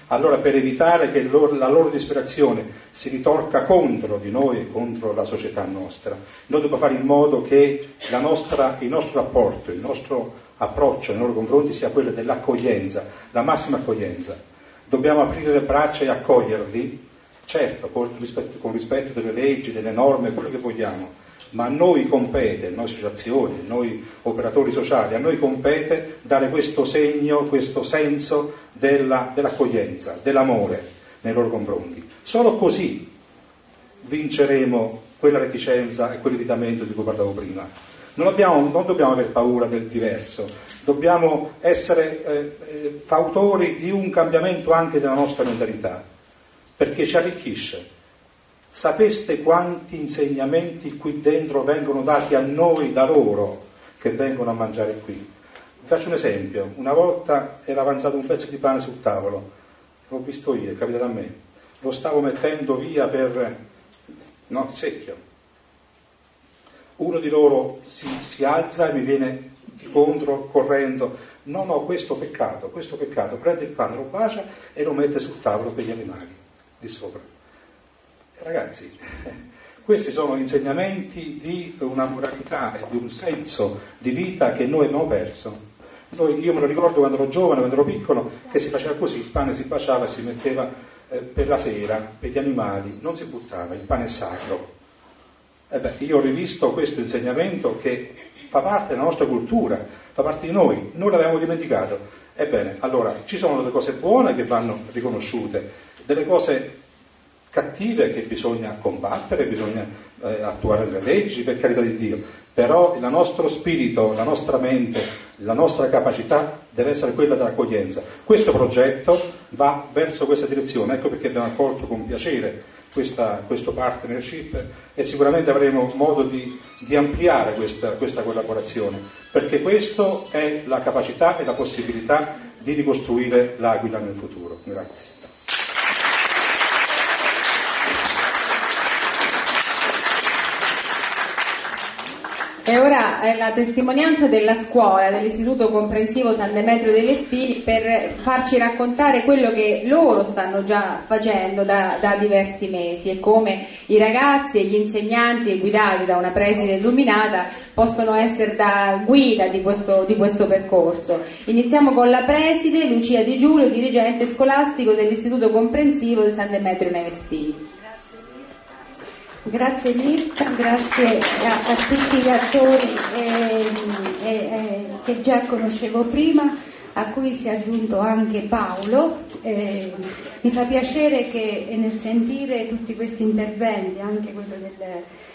Allora per evitare che la loro disperazione si ritorca contro di noi e contro la società nostra, noi dobbiamo fare in modo che nostra, il nostro rapporto, il nostro approccio nei loro confronti sia quello dell'accoglienza, la massima accoglienza. Dobbiamo aprire le braccia e accoglierli, certo, con rispetto, con rispetto delle leggi, delle norme, quello che vogliamo, ma a noi compete, noi associazioni, noi operatori sociali, a noi compete dare questo segno, questo senso della, dell'accoglienza, dell'amore nei loro confronti. Solo così vinceremo quella reticenza e quell'evitamento di cui parlavo prima. Non, abbiamo, non dobbiamo avere paura del diverso, dobbiamo essere eh, eh, fautori di un cambiamento anche della nostra mentalità, perché ci arricchisce. Sapeste quanti insegnamenti qui dentro vengono dati a noi da loro che vengono a mangiare qui? Vi faccio un esempio. Una volta era avanzato un pezzo di pane sul tavolo, l'ho visto io, è capitato a me. Lo stavo mettendo via per... no, secchio. Uno di loro si, si alza e mi viene di contro correndo. No, no, questo peccato, questo peccato. Prende il pane, lo bacia e lo mette sul tavolo per gli animali di sopra. Ragazzi, questi sono insegnamenti di una moralità e di un senso di vita che noi abbiamo perso. Noi, io me lo ricordo quando ero giovane, quando ero piccolo, che si faceva così, il pane si baciava e si metteva eh, per la sera, per gli animali, non si buttava, il pane è sacro. E beh, io ho rivisto questo insegnamento che fa parte della nostra cultura, fa parte di noi, noi l'avevamo dimenticato. Ebbene, allora ci sono delle cose buone che vanno riconosciute, delle cose cattive che bisogna combattere, bisogna eh, attuare delle leggi, per carità di Dio, però il nostro spirito, la nostra mente, la nostra capacità deve essere quella dell'accoglienza. Questo progetto va verso questa direzione, ecco perché abbiamo accolto con piacere questa, questo partnership e sicuramente avremo modo di, di ampliare questa, questa collaborazione, perché questa è la capacità e la possibilità di ricostruire l'Aquila nel futuro. Grazie. E ora è la testimonianza della scuola, dell'Istituto Comprensivo San Demetrio delle Spini, per farci raccontare quello che loro stanno già facendo da, da diversi mesi e come i ragazzi e gli insegnanti guidati da una preside illuminata possono essere da guida di questo, di questo percorso. Iniziamo con la preside Lucia Di Giulio, dirigente scolastico dell'Istituto Comprensivo di San Demetrio Nevestini. Grazie Mirta, grazie a, a tutti gli attori eh, eh, eh, che già conoscevo prima, a cui si è aggiunto anche Paolo. Eh, mi fa piacere che nel sentire tutti questi interventi, anche quello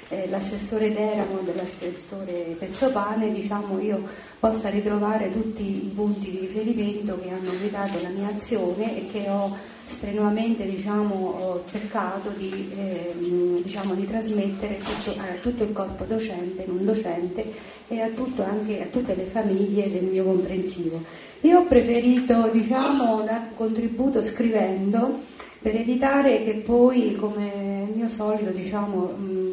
dell'assessore eh, Teramo, dell'assessore Pezzopane, diciamo, io possa ritrovare tutti i punti di riferimento che hanno guidato la mia azione e che ho strenuamente diciamo, cercato di, eh, diciamo, di trasmettere tutto, a tutto il corpo docente, non docente e a, anche, a, tutte le famiglie del mio comprensivo. Io ho preferito diciamo, dare un contributo scrivendo per evitare che poi, come mio solito, diciamo, mh,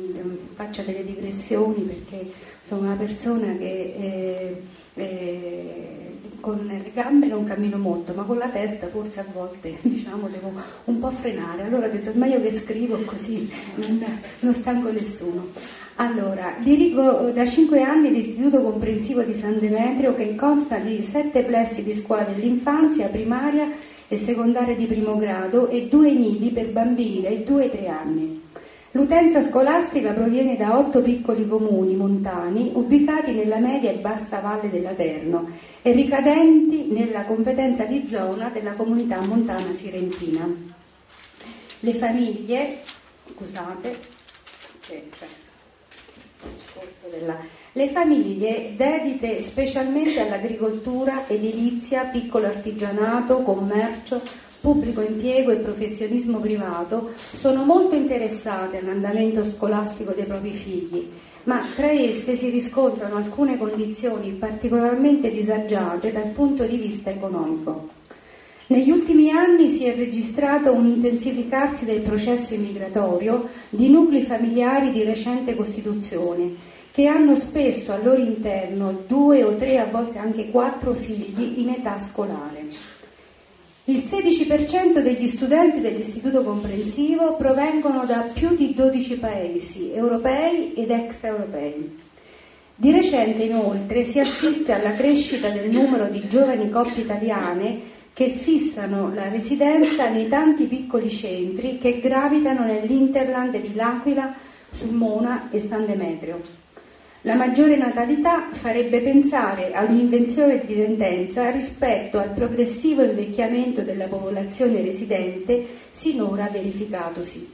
faccia delle digressioni perché sono una persona che eh, eh, con le gambe non cammino molto, ma con la testa forse a volte diciamo, devo un po' frenare. Allora ho detto è meglio che scrivo così non, non stanco nessuno. Allora, dirigo da cinque anni l'Istituto Comprensivo di San Demetrio che consta di sette plessi di scuola dell'infanzia, primaria e secondaria di primo grado e due nidi per bambini dai 2 ai 3 anni. L'utenza scolastica proviene da otto piccoli comuni montani ubicati nella media e bassa valle dell'Aterno e ricadenti nella competenza di zona della comunità montana sirentina. Le famiglie, scusate, della... Le famiglie dedite specialmente all'agricoltura, edilizia, piccolo artigianato, commercio, pubblico impiego e professionismo privato sono molto interessate all'andamento scolastico dei propri figli, ma tra esse si riscontrano alcune condizioni particolarmente disagiate dal punto di vista economico. Negli ultimi anni si è registrato un intensificarsi del processo immigratorio di nuclei familiari di recente costituzione che hanno spesso al loro interno due o tre, a volte anche quattro figli in età scolare. Il 16% degli studenti dell'istituto comprensivo provengono da più di 12 paesi, europei ed extraeuropei. Di recente inoltre si assiste alla crescita del numero di giovani coppie italiane che fissano la residenza nei tanti piccoli centri che gravitano nell'Interland di L'Aquila, Sulmona e San Demetrio. La maggiore natalità farebbe pensare ad un'invenzione di tendenza rispetto al progressivo invecchiamento della popolazione residente sinora verificatosi.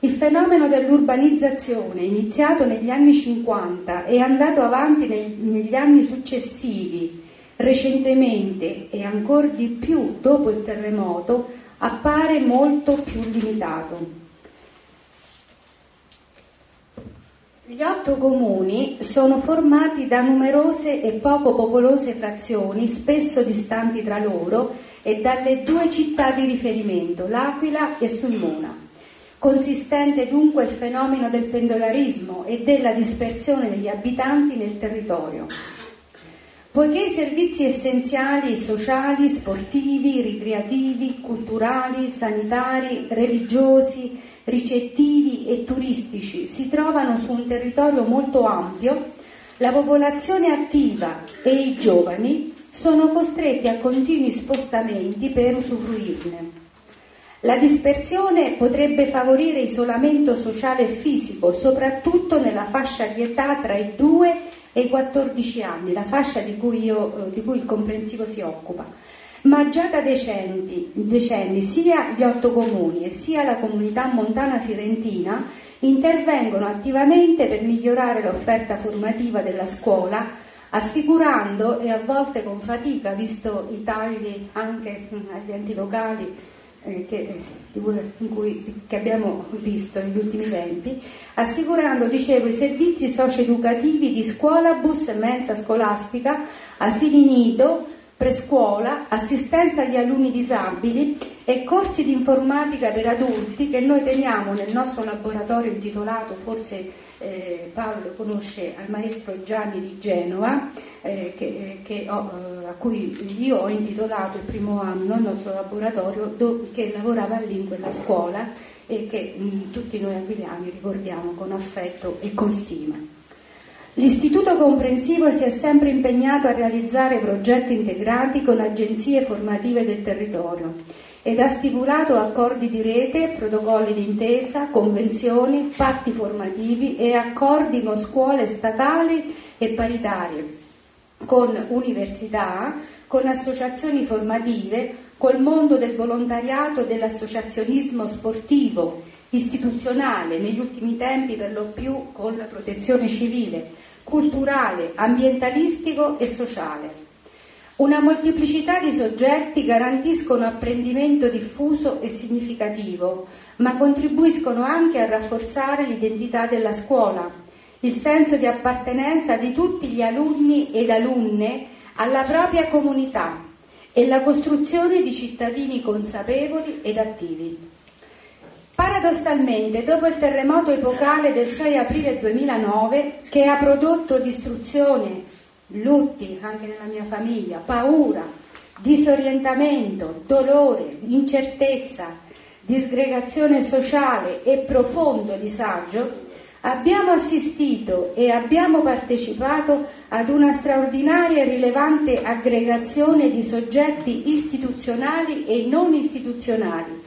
Il fenomeno dell'urbanizzazione, iniziato negli anni 50 e andato avanti negli anni successivi, recentemente e ancora di più dopo il terremoto, appare molto più limitato. Gli otto comuni sono formati da numerose e poco popolose frazioni, spesso distanti tra loro, e dalle due città di riferimento, L'Aquila e Sulmona. Consistente dunque il fenomeno del pendolarismo e della dispersione degli abitanti nel territorio. Poiché i servizi essenziali sociali, sportivi, ricreativi, culturali, sanitari, religiosi, ricettivi e turistici si trovano su un territorio molto ampio, la popolazione attiva e i giovani sono costretti a continui spostamenti per usufruirne. La dispersione potrebbe favorire isolamento sociale e fisico, soprattutto nella fascia di età tra i 2 e i 14 anni, la fascia di cui, io, di cui il comprensivo si occupa ma già da decenni, decenni sia gli otto comuni e sia la comunità montana sirentina intervengono attivamente per migliorare l'offerta formativa della scuola, assicurando e a volte con fatica, visto i tagli anche agli enti locali eh, che, cui, che, abbiamo visto negli ultimi tempi, assicurando, dicevo, i servizi socio-educativi di scuola, bus mensa scolastica, asili nido, prescuola, assistenza agli alunni disabili e corsi di informatica per adulti che noi teniamo nel nostro laboratorio intitolato, forse eh, Paolo conosce, al maestro Gianni di Genova, eh, che, che ho, eh, a cui io ho intitolato il primo anno il nostro laboratorio, do, che lavorava lì in quella scuola e che mh, tutti noi aquiliani ricordiamo con affetto e con stima. L'Istituto Comprensivo si è sempre impegnato a realizzare progetti integrati con agenzie formative del territorio ed ha stipulato accordi di rete, protocolli d'intesa, convenzioni, patti formativi e accordi con scuole statali e paritarie, con università, con associazioni formative, col mondo del volontariato e dell'associazionismo sportivo, istituzionale, negli ultimi tempi per lo più con la protezione civile, culturale, ambientalistico e sociale. Una molteplicità di soggetti garantiscono apprendimento diffuso e significativo, ma contribuiscono anche a rafforzare l'identità della scuola, il senso di appartenenza di tutti gli alunni ed alunne alla propria comunità e la costruzione di cittadini consapevoli ed attivi. Paradossalmente, dopo il terremoto epocale del 6 aprile 2009, che ha prodotto distruzione, lutti anche nella mia famiglia, paura, disorientamento, dolore, incertezza, disgregazione sociale e profondo disagio, abbiamo assistito e abbiamo partecipato ad una straordinaria e rilevante aggregazione di soggetti istituzionali e non istituzionali,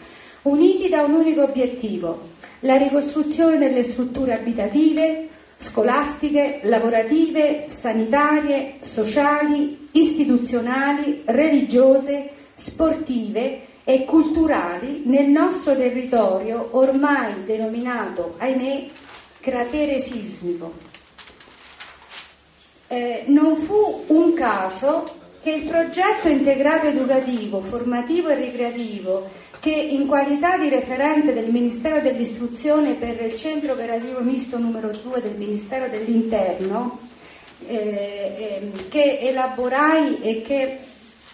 uniti da un unico obiettivo, la ricostruzione delle strutture abitative, scolastiche, lavorative, sanitarie, sociali, istituzionali, religiose, sportive e culturali nel nostro territorio ormai denominato, ahimè, cratere sismico. Eh, non fu un caso che il progetto integrato educativo, formativo e ricreativo che in qualità di referente del Ministero dell'Istruzione per il centro operativo misto numero 2 del Ministero dell'Interno, eh, eh, che elaborai e che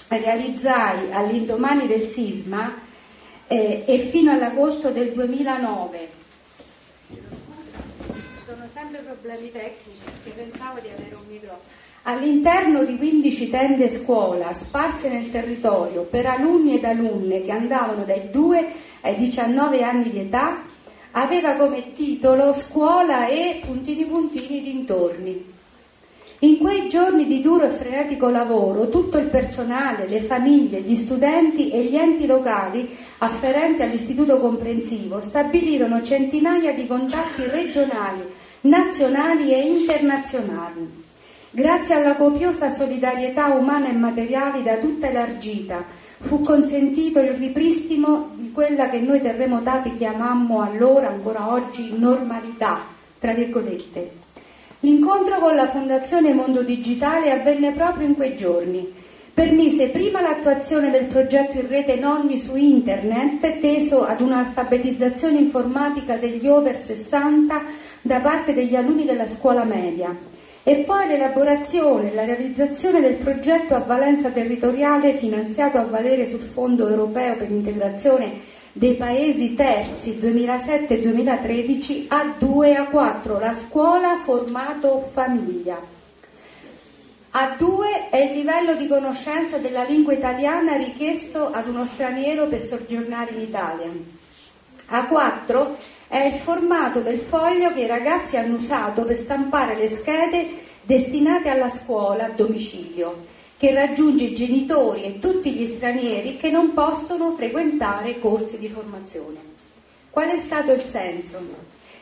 realizzai all'indomani del sisma eh, e fino all'agosto del 2009 sempre problemi tecnici perché pensavo di avere un microfono. All'interno di 15 tende scuola sparse nel territorio per alunni ed alunne che andavano dai 2 ai 19 anni di età, aveva come titolo Scuola e puntini puntini dintorni. In quei giorni di duro e frenetico lavoro, tutto il personale, le famiglie, gli studenti e gli enti locali afferenti all'istituto comprensivo stabilirono centinaia di contatti regionali nazionali e internazionali. Grazie alla copiosa solidarietà umana e materiale da tutta elargita, fu consentito il ripristino di quella che noi terremotati chiamammo allora, ancora oggi, normalità, tra virgolette. L'incontro con la Fondazione Mondo Digitale avvenne proprio in quei giorni. Permise prima l'attuazione del progetto in rete Nonni su Internet, teso ad un'alfabetizzazione informatica degli over 60 da parte degli alunni della scuola media e poi l'elaborazione e la realizzazione del progetto a valenza territoriale finanziato a valere sul Fondo europeo per l'integrazione dei paesi terzi 2007-2013 A2 e A4, la scuola formato famiglia. A2 è il livello di conoscenza della lingua italiana richiesto ad uno straniero per soggiornare in Italia. A4 è il formato del foglio che i ragazzi hanno usato per stampare le schede destinate alla scuola a domicilio, che raggiunge i genitori e tutti gli stranieri che non possono frequentare corsi di formazione. Qual è stato il senso?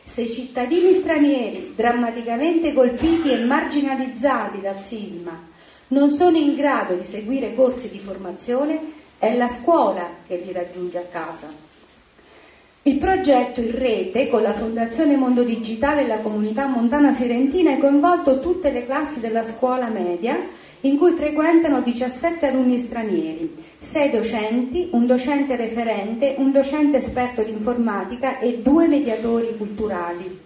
Se i cittadini stranieri, drammaticamente colpiti e marginalizzati dal sisma, non sono in grado di seguire corsi di formazione, è la scuola che li raggiunge a casa. Il progetto in rete con la Fondazione Mondo Digitale e la comunità montana sirentina ha coinvolto tutte le classi della scuola media in cui frequentano 17 alunni stranieri, 6 docenti, un docente referente, un docente esperto di informatica e due mediatori culturali.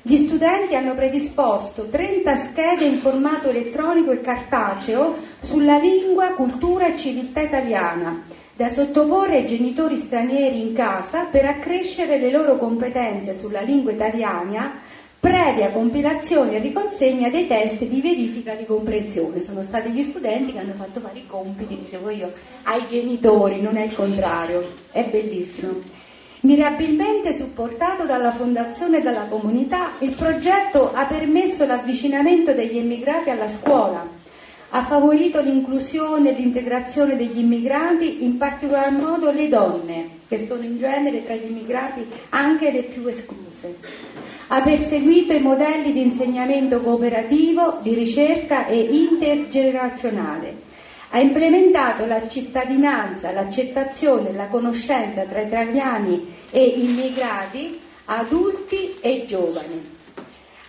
Gli studenti hanno predisposto 30 schede in formato elettronico e cartaceo sulla lingua, cultura e civiltà italiana da sottoporre ai genitori stranieri in casa per accrescere le loro competenze sulla lingua italiana previa compilazione e riconsegna dei test di verifica di comprensione. Sono stati gli studenti che hanno fatto fare i compiti, dicevo io, ai genitori, non è il contrario. È bellissimo. Mirabilmente supportato dalla fondazione e dalla comunità, il progetto ha permesso l'avvicinamento degli immigrati alla scuola ha favorito l'inclusione e l'integrazione degli immigrati, in particolar modo le donne, che sono in genere tra gli immigrati anche le più escluse. Ha perseguito i modelli di insegnamento cooperativo, di ricerca e intergenerazionale. Ha implementato la cittadinanza, l'accettazione e la conoscenza tra italiani e immigrati, adulti e giovani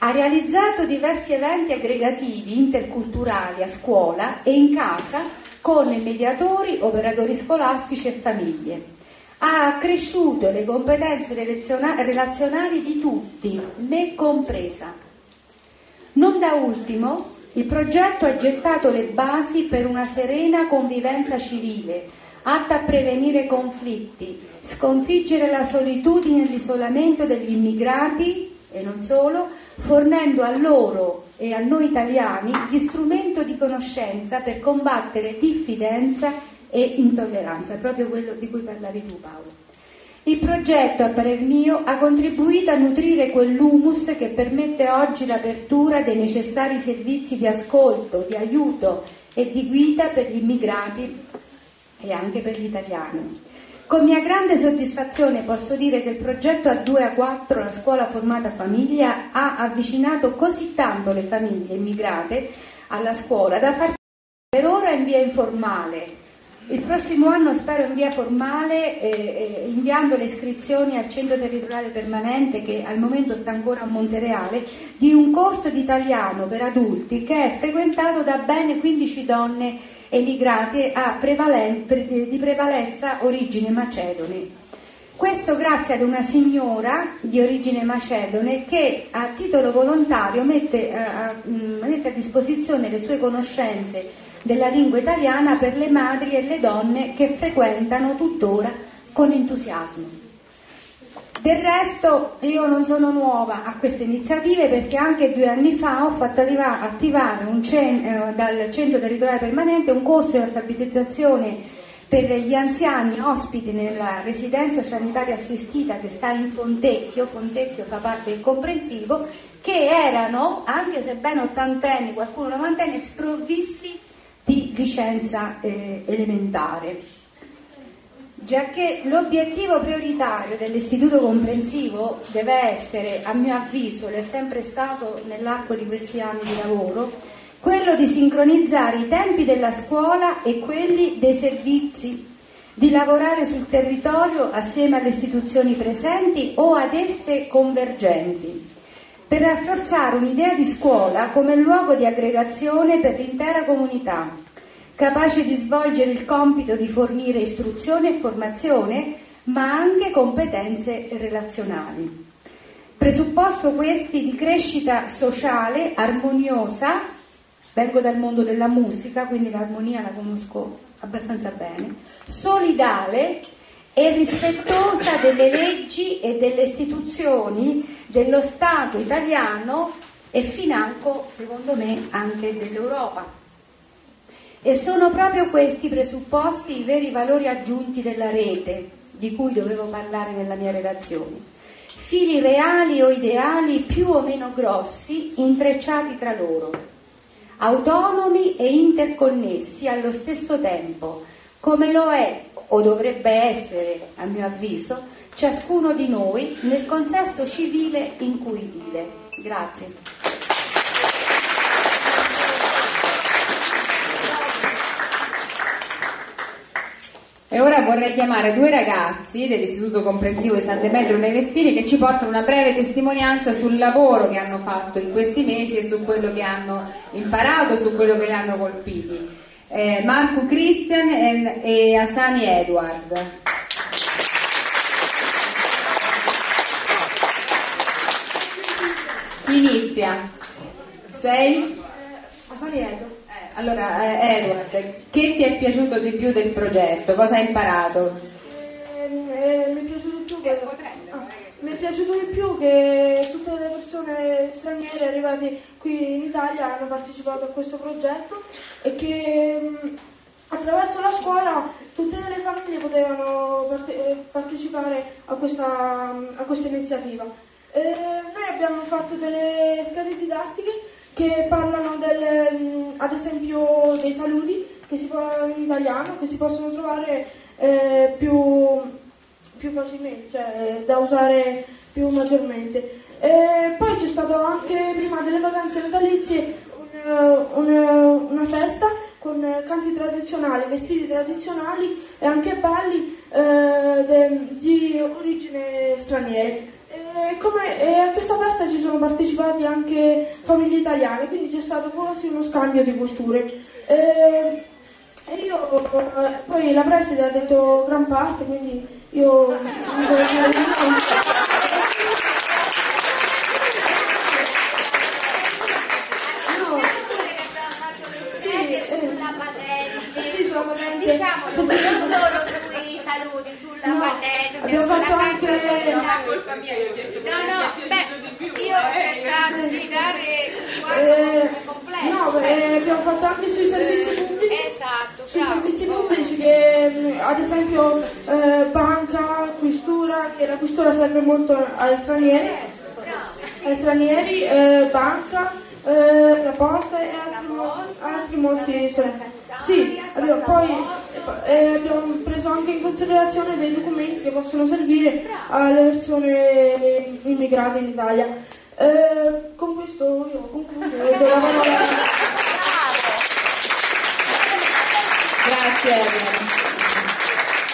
ha realizzato diversi eventi aggregativi interculturali a scuola e in casa con mediatori, operatori scolastici e famiglie. Ha accresciuto le competenze relazionali di tutti, me compresa. Non da ultimo, il progetto ha gettato le basi per una serena convivenza civile, atta a prevenire conflitti, sconfiggere la solitudine e l'isolamento degli immigrati e non solo, fornendo a loro e a noi italiani gli strumenti di conoscenza per combattere diffidenza e intolleranza, proprio quello di cui parlavi tu Paolo. Il progetto, a parer mio, ha contribuito a nutrire quell'humus che permette oggi l'apertura dei necessari servizi di ascolto, di aiuto e di guida per gli immigrati e anche per gli italiani. Con mia grande soddisfazione posso dire che il progetto A2 A4, la scuola formata famiglia, ha avvicinato così tanto le famiglie immigrate alla scuola da far per ora in via informale. Il prossimo anno spero in via formale, eh, eh, inviando le iscrizioni al centro territoriale permanente che al momento sta ancora a Montereale, di un corso di italiano per adulti che è frequentato da ben 15 donne emigrate prevalen- di prevalenza origine macedone. Questo grazie ad una signora di origine macedone che a titolo volontario mette, eh, a, mette a disposizione le sue conoscenze della lingua italiana per le madri e le donne che frequentano tuttora con entusiasmo. Del resto io non sono nuova a queste iniziative perché anche due anni fa ho fatto attivare cen- eh, dal centro territoriale permanente un corso di alfabetizzazione per gli anziani ospiti nella residenza sanitaria assistita che sta in Fontecchio, Fontecchio fa parte del comprensivo, che erano, anche se ben ottantenni, qualcuno novantenni, sprovvisti di licenza eh, elementare. Giacché l'obiettivo prioritario dell'istituto comprensivo deve essere, a mio avviso, lo è sempre stato nell'arco di questi anni di lavoro, quello di sincronizzare i tempi della scuola e quelli dei servizi, di lavorare sul territorio assieme alle istituzioni presenti o ad esse convergenti per rafforzare un'idea di scuola come luogo di aggregazione per l'intera comunità, capace di svolgere il compito di fornire istruzione e formazione, ma anche competenze relazionali. Presupposto questi di crescita sociale armoniosa, vengo dal mondo della musica, quindi l'armonia la conosco abbastanza bene, solidale e rispettosa delle leggi e delle istituzioni dello Stato italiano e financo, secondo me, anche dell'Europa. E sono proprio questi presupposti i veri valori aggiunti della rete, di cui dovevo parlare nella mia relazione. Fili reali o ideali più o meno grossi, intrecciati tra loro, autonomi e interconnessi allo stesso tempo, come lo è o dovrebbe essere, a mio avviso, ciascuno di noi nel consesso civile in cui vive. Grazie. E ora vorrei chiamare due ragazzi dell'Istituto Comprensivo di San Demetrio Nevestini che ci portano una breve testimonianza sul lavoro che hanno fatto in questi mesi e su quello che hanno imparato, su quello che li hanno colpiti. Eh, Marco Christian e, Asani Edward. Inizia. Sei? Sono Edo. Allora, eh, Edward, che ti è piaciuto di più del progetto? Cosa hai imparato? Eh, eh, mi è piaciuto di più che... Ah, mi è piaciuto di più che tutte le persone straniere arrivate qui in Italia hanno partecipato a questo progetto e che mm, attraverso la scuola tutte le famiglie potevano parte- eh, partecipare a questa, a questa iniziativa. Eh, noi abbiamo fatto delle schede didattiche che parlano del, mm, ad esempio dei saluti che si parlano in italiano, che si possono trovare eh, più, più, facilmente, cioè da usare più maggiormente. Eh, poi c'è stato anche prima delle vacanze natalizie un, un, una festa con canti tradizionali, vestiti tradizionali e anche balli eh, de, di origine straniera. E, come, e a questa festa ci sono partecipati anche famiglie italiane, quindi c'è stato quasi uno scambio di culture. E, e io, poi la preside ha detto gran parte, quindi io mi devo dire Diciamo, non solo sui saluti, sulla no, patente, abbiamo fatto anche No, no, beh, io ho cercato di dare Eh, no, eh, abbiamo fatto anche sui servizi pubblici. Esatto, Sui servizi pubblici che mh, ad esempio eh, banca, questura, che la questura serve molto agli stranieri, ai stranieri, eh, banca, eh, la posta e altri, altri molti servizi. Sì, abbiamo, poi eh, abbiamo preso anche in considerazione dei documenti che possono servire alle persone immigrate in Italia. Eh, con questo io concludo do la parola Grazie Elena.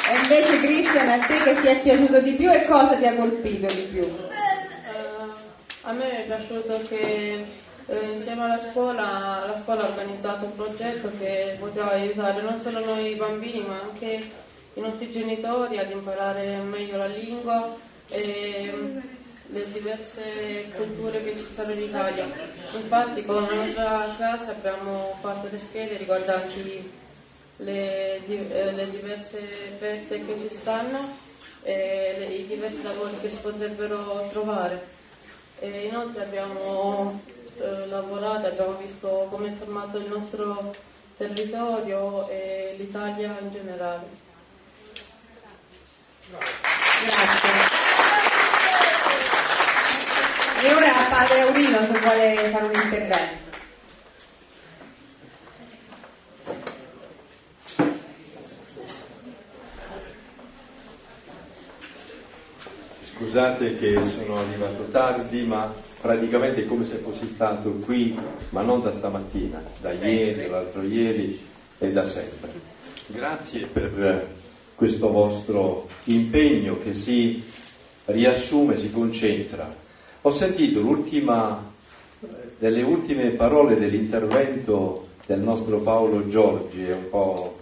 E invece Cristian, a te che ti è piaciuto di più e cosa ti ha colpito di più? Eh, a me è piaciuto che eh, insieme alla scuola, la scuola ha organizzato un progetto che poteva aiutare non solo noi bambini ma anche i nostri genitori ad imparare meglio la lingua e le diverse culture che ci sono in Italia. Infatti con la nostra classe abbiamo fatto le schede riguardanti le, eh, le diverse feste che ci stanno e le- i diversi lavori che si potrebbero trovare. E inoltre abbiamo eh, lavorato, abbiamo visto come è formato il nostro territorio e l'Italia in generale. Grazie. E ora padre Aurino se vuole fare un intervento. Scusate che sono arrivato tardi, ma praticamente è come se fossi stato qui, ma non da stamattina, da ieri, l'altro ieri e da sempre. Grazie per eh, questo vostro impegno che si riassume, si concentra. Ho sentito delle ultime parole dell'intervento del nostro Paolo Giorgi, un po'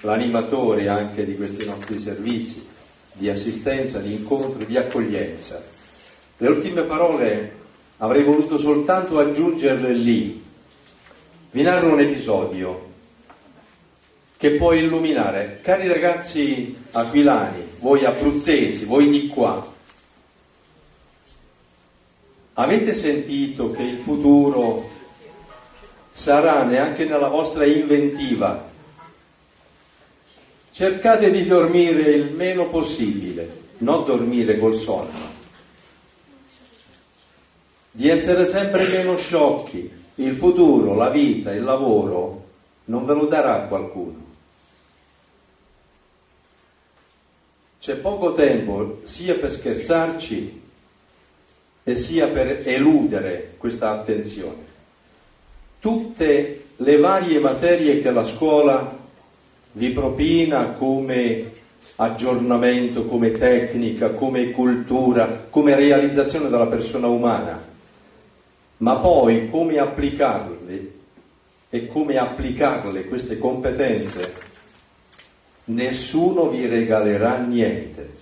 l'animatore anche di questi nostri servizi di assistenza, di incontro, di accoglienza. Le ultime parole avrei voluto soltanto aggiungerle lì. Vi narro un episodio che può illuminare. Cari ragazzi aquilani, voi abruzzesi, voi di qua, avete sentito che il futuro sarà neanche nella vostra inventiva cercate di dormire il meno possibile, non dormire col sonno, di essere sempre meno sciocchi. Il futuro, la vita, il lavoro non ve lo darà qualcuno. C'è poco tempo sia per scherzarci e sia per eludere questa attenzione. Tutte le varie materie che la scuola vi propina come aggiornamento, come tecnica, come cultura, come realizzazione della persona umana, ma poi come applicarle e come applicarle queste competenze, nessuno vi regalerà niente.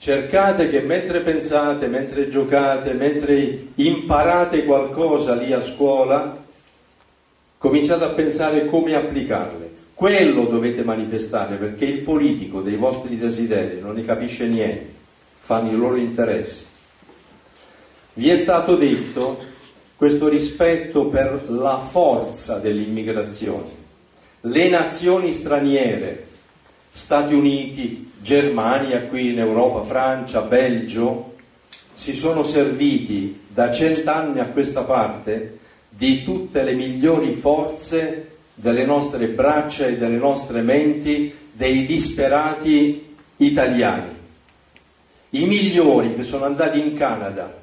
Cercate che mentre pensate, mentre giocate, mentre imparate qualcosa lì a scuola, cominciate a pensare come applicarle. Quello dovete manifestare perché il politico dei vostri desideri non ne capisce niente, fanno i loro interessi. Vi è stato detto questo rispetto per la forza dell'immigrazione. Le nazioni straniere, Stati Uniti, Germania qui in Europa, Francia, Belgio, si sono serviti da cent'anni a questa parte di tutte le migliori forze delle nostre braccia e delle nostre menti, dei disperati italiani. I migliori che sono andati in Canada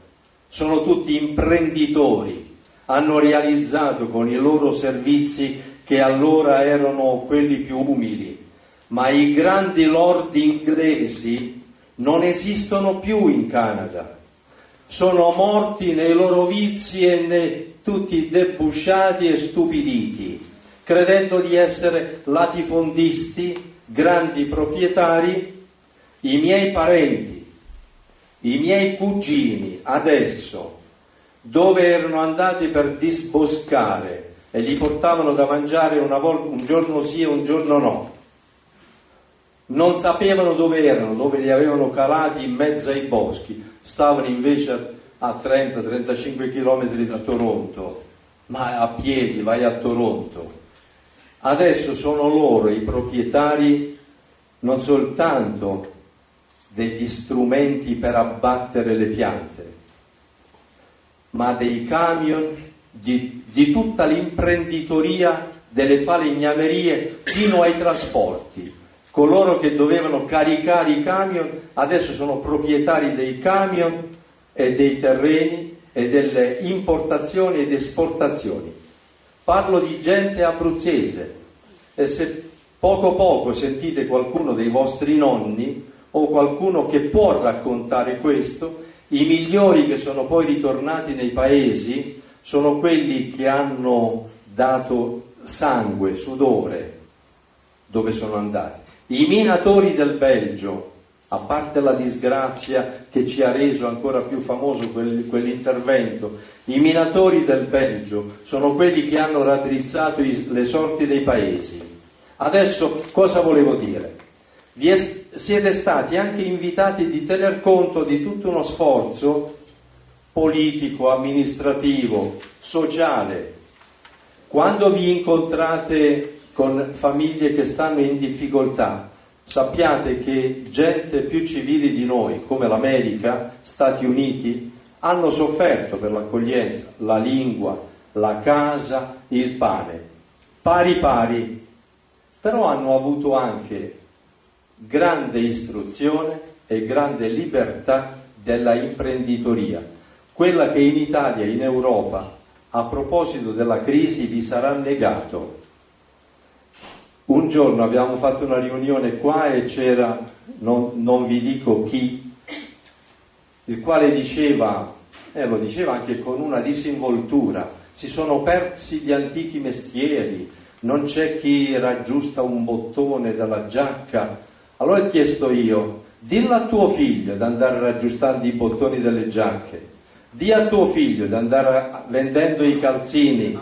sono tutti imprenditori, hanno realizzato con i loro servizi che allora erano quelli più umili, ma i grandi lord inglesi non esistono più in Canada, sono morti nei loro vizi e nei, tutti debusciati e stupiditi, credendo di essere latifondisti, grandi proprietari, i miei parenti, i miei cugini adesso, dove erano andati per disboscare e gli portavano da mangiare volta, un giorno sì e un giorno no, non sapevano dove erano, dove li avevano calati in mezzo ai boschi, stavano invece a 30-35 km da Toronto, ma a piedi vai a Toronto. Adesso sono loro i proprietari non soltanto degli strumenti per abbattere le piante, ma dei camion, di, di tutta l'imprenditoria delle falegnamerie fino ai trasporti. Coloro che dovevano caricare i camion adesso sono proprietari dei camion e dei terreni e delle importazioni ed esportazioni. Parlo di gente abruzzese e se poco poco sentite qualcuno dei vostri nonni o qualcuno che può raccontare questo, i migliori che sono poi ritornati nei paesi sono quelli che hanno dato sangue, sudore, dove sono andati. I minatori del Belgio, a parte la disgrazia che ci ha reso ancora più famoso quel, quell'intervento, i minatori del Belgio sono quelli che hanno raddrizzato i, le sorti dei paesi. Adesso cosa volevo dire? Vi è, siete stati anche invitati di tener conto di tutto uno sforzo politico, amministrativo, sociale. Quando vi incontrate con famiglie che stanno in difficoltà, sappiate che gente più civili di noi, come l'America, Stati Uniti, hanno sofferto per l'accoglienza, la lingua, la casa, il pane, pari pari, però hanno avuto anche grande istruzione e grande libertà della imprenditoria, quella che in Italia e in Europa a proposito della crisi vi sarà negato. Un giorno abbiamo fatto una riunione qua e c'era, non, non vi dico chi, il quale diceva, e eh, lo diceva anche con una disinvoltura, si sono persi gli antichi mestieri, non c'è chi raggiusta un bottone dalla giacca. Allora ho chiesto io, dillo a tuo figlio di andare raggiustando i bottoni delle giacche, di a tuo figlio di andare vendendo i calzini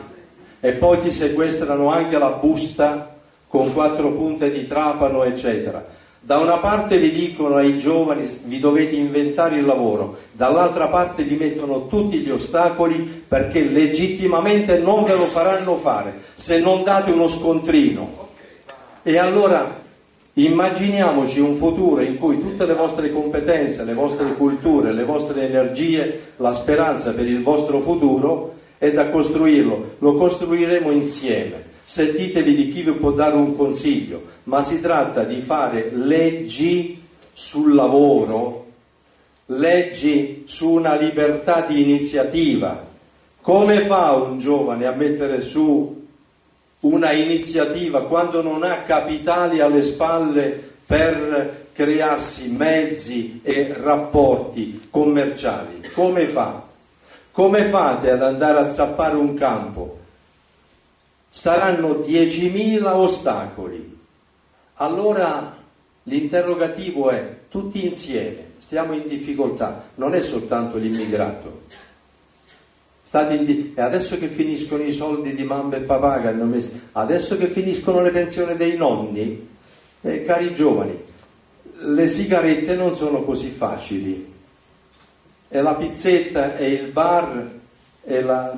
e poi ti sequestrano anche la busta con quattro punte di trapano, eccetera. Da una parte vi dicono ai giovani vi dovete inventare il lavoro, dall'altra parte vi mettono tutti gli ostacoli perché legittimamente non ve lo faranno fare se non date uno scontrino. E allora immaginiamoci un futuro in cui tutte le vostre competenze, le vostre culture, le vostre energie, la speranza per il vostro futuro è da costruirlo, lo costruiremo insieme sentitevi di chi vi può dare un consiglio, ma si tratta di fare leggi sul lavoro, leggi su una libertà di iniziativa. Come fa un giovane a mettere su una iniziativa quando non ha capitali alle spalle per crearsi mezzi e rapporti commerciali? Come fa? Come fate ad andare a zappare un campo? Staranno 10.000 ostacoli. Allora l'interrogativo è tutti insieme, stiamo in difficoltà, non è soltanto l'immigrato. Di... E adesso che finiscono i soldi di mamma e papà che hanno messo, adesso che finiscono le pensioni dei nonni, eh, cari giovani, le sigarette non sono così facili. E la pizzetta e il bar e la,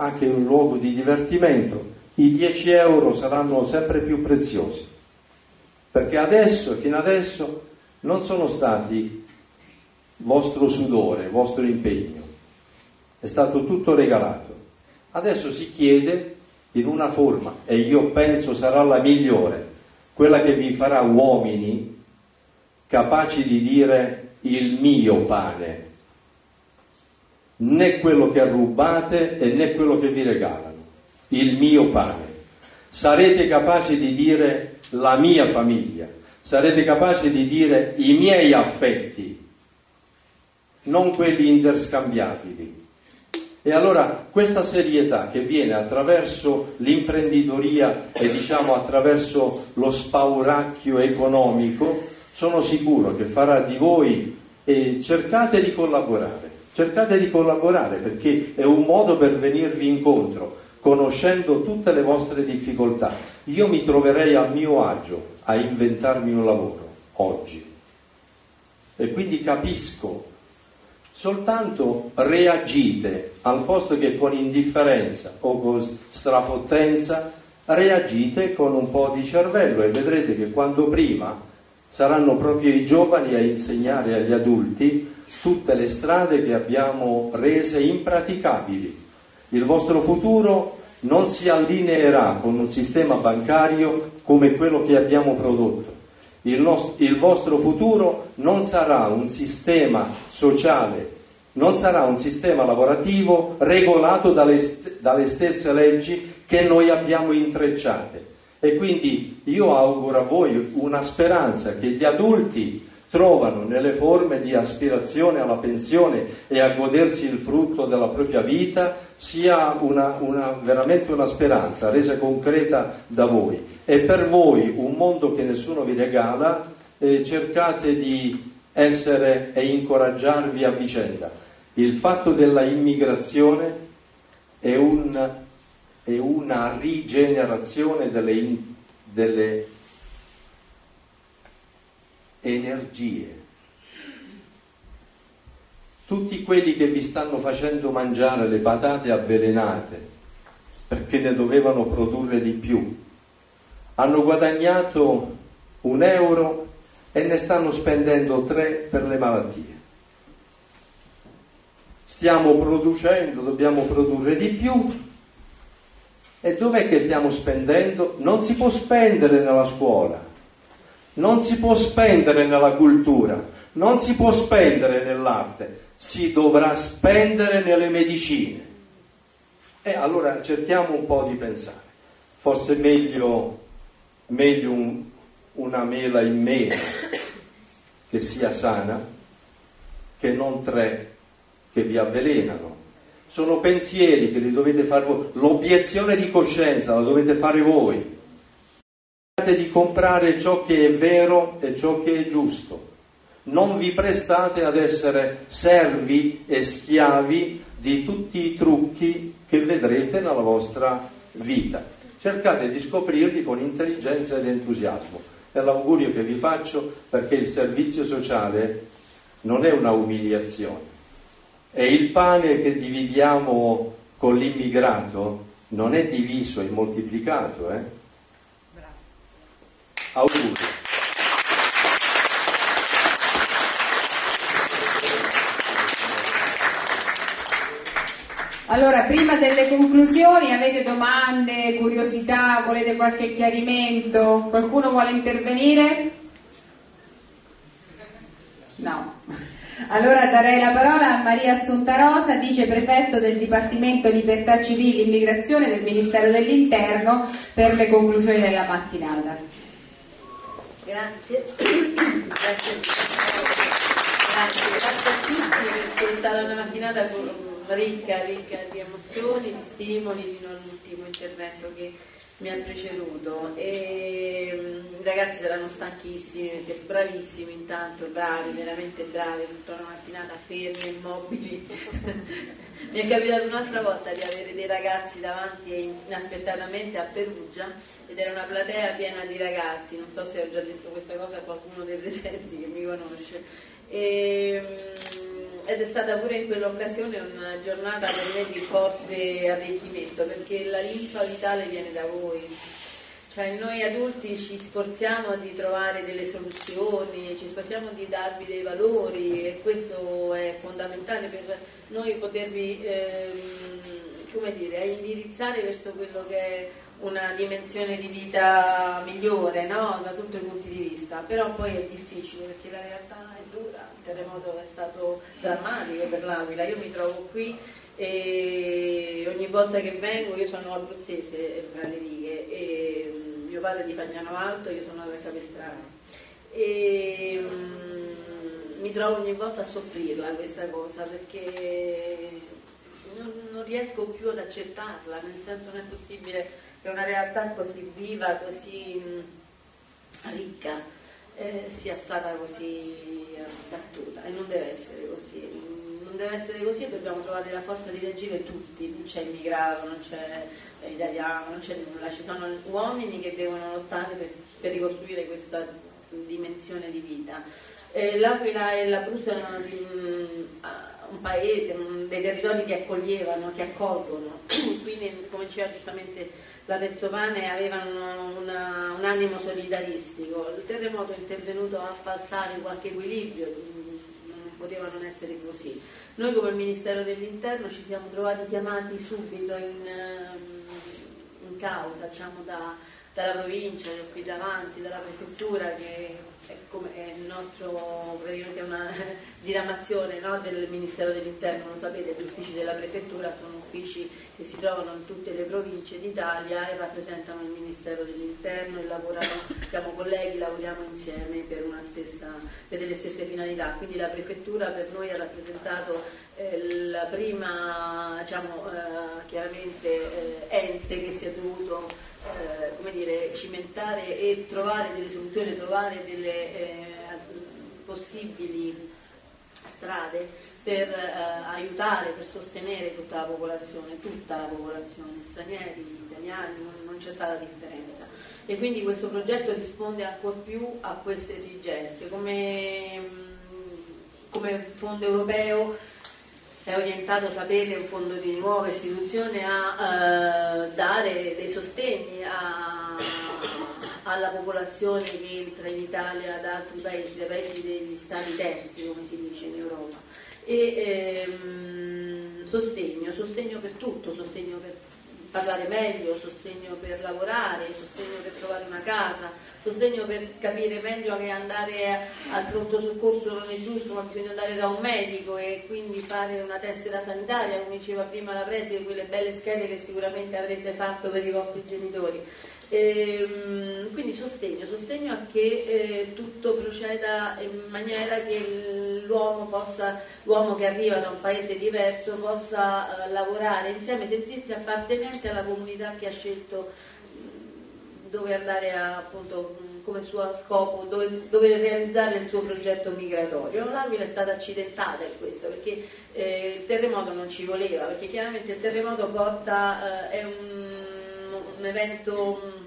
anche un luogo di divertimento, i 10 euro saranno sempre più preziosi, perché adesso, fino adesso, non sono stati vostro sudore, vostro impegno, è stato tutto regalato. Adesso si chiede in una forma, e io penso sarà la migliore, quella che vi farà uomini capaci di dire il mio pane, né quello che rubate e né quello che vi regalano, il mio pane. Sarete capaci di dire la mia famiglia, sarete capaci di dire i miei affetti, non quelli interscambiabili. E allora questa serietà che viene attraverso l'imprenditoria e diciamo attraverso lo spauracchio economico, sono sicuro che farà di voi e cercate di collaborare Cercate di collaborare perché è un modo per venirvi incontro, conoscendo tutte le vostre difficoltà. Io mi troverei a mio agio a inventarmi un lavoro oggi. E quindi capisco soltanto reagite al posto che con indifferenza o con strafottenza, reagite con un po' di cervello e vedrete che quando prima saranno proprio i giovani a insegnare agli adulti tutte le strade che abbiamo rese impraticabili. Il vostro futuro non si allineerà con un sistema bancario come quello che abbiamo prodotto. Il, nostro, il, vostro futuro non sarà un sistema sociale, non sarà un sistema lavorativo regolato dalle, dalle stesse leggi che noi abbiamo intrecciate. E quindi io auguro a voi una speranza che gli adulti trovano nelle forme di aspirazione alla pensione e a godersi il frutto della propria vita sia una, una, veramente una speranza resa concreta da voi. E per voi un mondo che nessuno vi regala, eh, cercate di essere e incoraggiarvi a vicenda. Il fatto della immigrazione è, un, è una rigenerazione delle, delle energie. Tutti quelli che vi stanno facendo mangiare le patate avvelenate perché ne dovevano produrre di più, hanno guadagnato un euro e ne stanno spendendo tre per le malattie. Stiamo producendo, dobbiamo produrre di più. E dov'è che stiamo spendendo? Non si può spendere nella scuola, non si può spendere nella cultura, non si può spendere nell'arte, si dovrà spendere nelle medicine. E allora cerchiamo un po' di pensare. Forse meglio, meglio un, una mela in meno che sia sana che non tre che vi avvelenano. Sono pensieri che li dovete fare voi. L'obiezione di coscienza la dovete fare voi di comprare ciò che è vero e ciò che è giusto. Non vi prestate ad essere servi e schiavi di tutti i trucchi che vedrete nella vostra vita. Cercate di scoprirli con intelligenza ed entusiasmo. È l'augurio che vi faccio perché il servizio sociale non è una umiliazione. E il pane che dividiamo con l'immigrato non è diviso, è moltiplicato. Eh? Auguri. Allora, prima delle conclusioni, avete domande, curiosità, volete qualche chiarimento? Qualcuno vuole intervenire? No. Allora darei la parola a Maria Assunta Rosa, vice prefetto del Dipartimento Libertà Civili e Immigrazione del Ministero dell'Interno, per le conclusioni della mattinata. Grazie. grazie. Grazie, grazie a tutti è stata una mattinata ricca, ricca di emozioni, di stimoli fino all'ultimo intervento che mi ha preceduto e mm, i ragazzi saranno stanchissimi perché bravissimi intanto, bravi, veramente bravi, tutta una mattinata fermi, immobili. mi è capitato un'altra volta di avere dei ragazzi davanti inaspettatamente a Perugia ed era una platea piena di ragazzi, non so se ho già detto questa cosa a qualcuno dei presenti che mi conosce. E, mm, ed è stata pure in quell'occasione una giornata per me di forte arricchimento perché la linfa vitale viene da voi. Cioè noi adulti ci sforziamo di trovare delle soluzioni, ci sforziamo di darvi dei valori e questo è fondamentale per noi potervi ehm, dire, indirizzare verso quello che è una dimensione di vita migliore no? da tutti i punti di vista, però poi è difficile perché la realtà è dura, terremoto è stato drammatico per l'Aquila, io mi trovo qui e ogni volta che vengo, io sono abruzzese fra le righe e mm, mio padre è di Fagnano Alto, io sono da Capestrano e um, mi trovo ogni volta a soffrirla questa cosa perché non, non riesco più ad accettarla, nel senso non è possibile che una realtà così viva, così mh, ricca, eh, sia stata così abbattuta e non deve essere così. Non deve essere così e dobbiamo trovare la forza di reagire tutti, non c'è immigrato, non c'è italiano, non c'è nulla, ci sono uomini che devono lottare per, per ricostruire questa dimensione di vita. Eh, L'Aquila e l'Abruzzo erano di, mh, un paese, un- dei territori che accoglievano, che accolgono, quindi come diceva giustamente la Pezzopane avevano una- un animo solidaristico, il terremoto è intervenuto a falsare qualche equilibrio, non poteva non essere così. Noi come Ministero dell'Interno ci siamo trovati chiamati subito in, ehm, in causa diciamo, da- dalla provincia, qui davanti, dalla prefettura che come, è il nostro praticamente una diramazione no, del Ministero dell'Interno, lo sapete, gli uffici della prefettura sono uffici che si trovano in tutte le province d'Italia e rappresentano il Ministero dell'Interno e lavorano, siamo colleghi, lavoriamo insieme per, stessa, per delle stesse finalità. Quindi la prefettura per noi ha rappresentato eh, la prima diciamo, eh, chiaramente eh, ente che si è dovuto eh, come dire, cimentare e trovare delle soluzioni, trovare delle eh, possibili strade per eh, aiutare, per sostenere tutta la popolazione, tutta la popolazione, stranieri, italiani, non, non c'è stata differenza. E quindi questo progetto risponde ancora più a queste esigenze. Come, mh, come fondo europeo è orientato, sapete, un fondo di nuova istituzione a eh, dare dei sostegni a- alla popolazione che entra in Italia da altri paesi, dai paesi degli stati terzi, come si dice in Europa. E ehm, sostegno, sostegno per tutto, sostegno per parlare meglio, sostegno per lavorare, sostegno per trovare una casa, sostegno per capire meglio che andare al pronto soccorso non è giusto, ma bisogna andare da un medico e quindi fare una tessera sanitaria, come diceva prima la preside, quelle belle schede che sicuramente avrete fatto per i vostri genitori. Ehm, quindi sostegno, sostegno a che eh, tutto proceda in maniera che l'uomo possa, l'uomo che arriva da un paese diverso possa eh, lavorare insieme, sentirsi appartenente alla comunità che ha scelto mh, dove andare a, appunto mh, come suo scopo, dove, dove realizzare il suo progetto migratorio. L'Aquila è stata accidentata in questo perché eh, il terremoto non ci voleva, perché chiaramente il terremoto porta, eh, è un, un evento mh,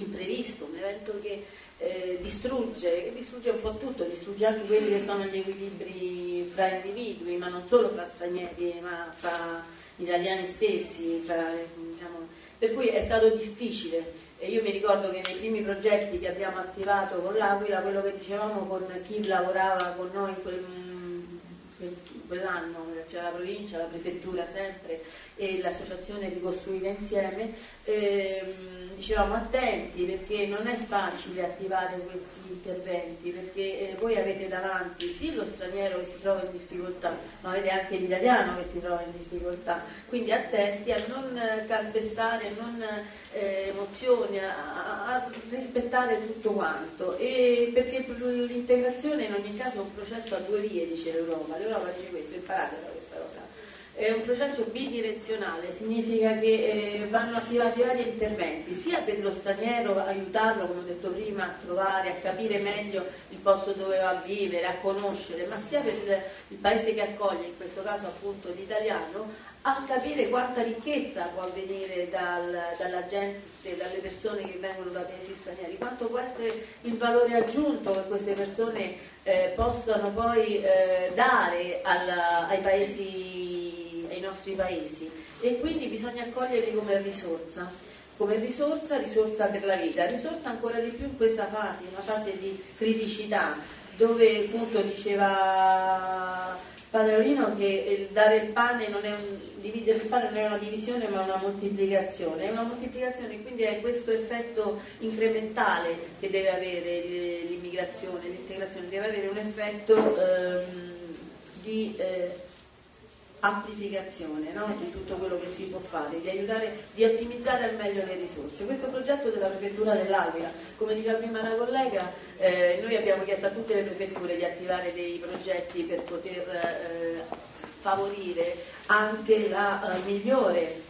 imprevisto, un evento che eh, distrugge, che distrugge un po' tutto, distrugge anche quelli che sono gli equilibri fra individui, ma non solo fra stranieri, ma fra italiani stessi, fra, diciamo, per cui è stato difficile. E io mi ricordo che nei primi progetti che abbiamo attivato con l'Aquila, quello che dicevamo con chi lavorava con noi in quel, quell'anno, c'era la provincia, la prefettura sempre e l'associazione Ricostruire Insieme, ehm, dicevamo attenti perché non è facile attivare questi interventi, perché eh, voi avete davanti sì lo straniero che si trova in difficoltà, ma avete anche l'italiano che si trova in difficoltà, quindi attenti a non eh, calpestare, non eh, emozioni, a, a rispettare tutto quanto, e perché l'integrazione in ogni caso è un processo a due vie, dice l'Europa, l'Europa dice questo, cosa. È un processo bidirezionale, significa che eh, vanno attivati vari interventi, sia per lo straniero aiutarlo, come ho detto prima, a trovare, a capire meglio il posto dove va a vivere, a conoscere, ma sia per il, paese che accoglie, in questo caso appunto l'italiano, a capire quanta ricchezza può venire dal- dalla gente, dalle persone che vengono da paesi stranieri, quanto può essere il valore aggiunto che queste persone eh, possano poi eh, dare alla- ai paesi, nostri paesi. E quindi bisogna accoglierli come risorsa come risorsa, risorsa per la vita, risorsa ancora di più in questa fase, una fase di criticità, dove appunto diceva Padre Orino che dare il pane non è un, dividere il pane non è una divisione ma una moltiplicazione, è una moltiplicazione, quindi è questo effetto incrementale che deve avere l'immigrazione, l'integrazione, deve avere un effetto ehm, di eh, amplificazione no? di tutto quello che si può fare, di aiutare, di ottimizzare al meglio le risorse. Questo progetto della prefettura dell'Aquila, come diceva prima la collega, eh, noi abbiamo chiesto a tutte le prefetture di attivare dei progetti per poter eh, favorire anche la eh, migliore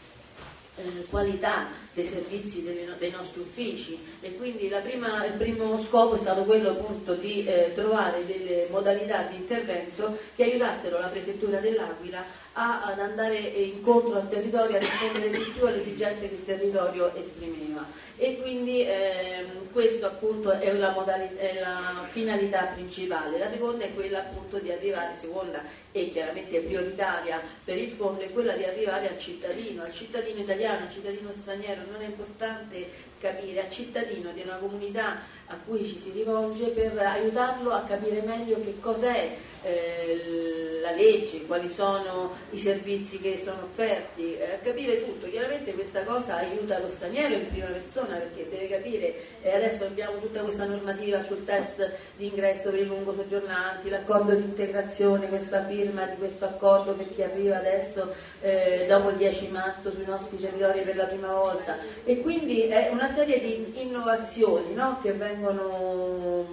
eh, qualità dei servizi dei nostri uffici e quindi prima- il primo scopo è stato quello appunto di eh, trovare delle modalità di intervento che aiutassero la prefettura dell'Aquila a- ad andare incontro al territorio, a rispondere di più alle esigenze che il territorio esprimeva. E quindi ehm, questo appunto è la, è la, finalità principale. La seconda è quella appunto di arrivare, seconda e chiaramente prioritaria per il fondo, è quella di arrivare al cittadino, al cittadino italiano, al cittadino straniero. Non è importante capire, al cittadino di una comunità a cui ci si rivolge per aiutarlo a capire meglio che cos'è eh, la legge, quali sono i servizi che sono offerti, eh, capire tutto. Chiaramente questa cosa aiuta lo straniero in prima persona perché deve capire, eh, adesso abbiamo tutta questa normativa sul test di ingresso per i lungo soggiornanti, l'accordo di integrazione, questa firma di questo accordo per chi arriva adesso eh, dopo il 10 marzo sui nostri territori per la prima volta e quindi è una serie di innovazioni no? che vengono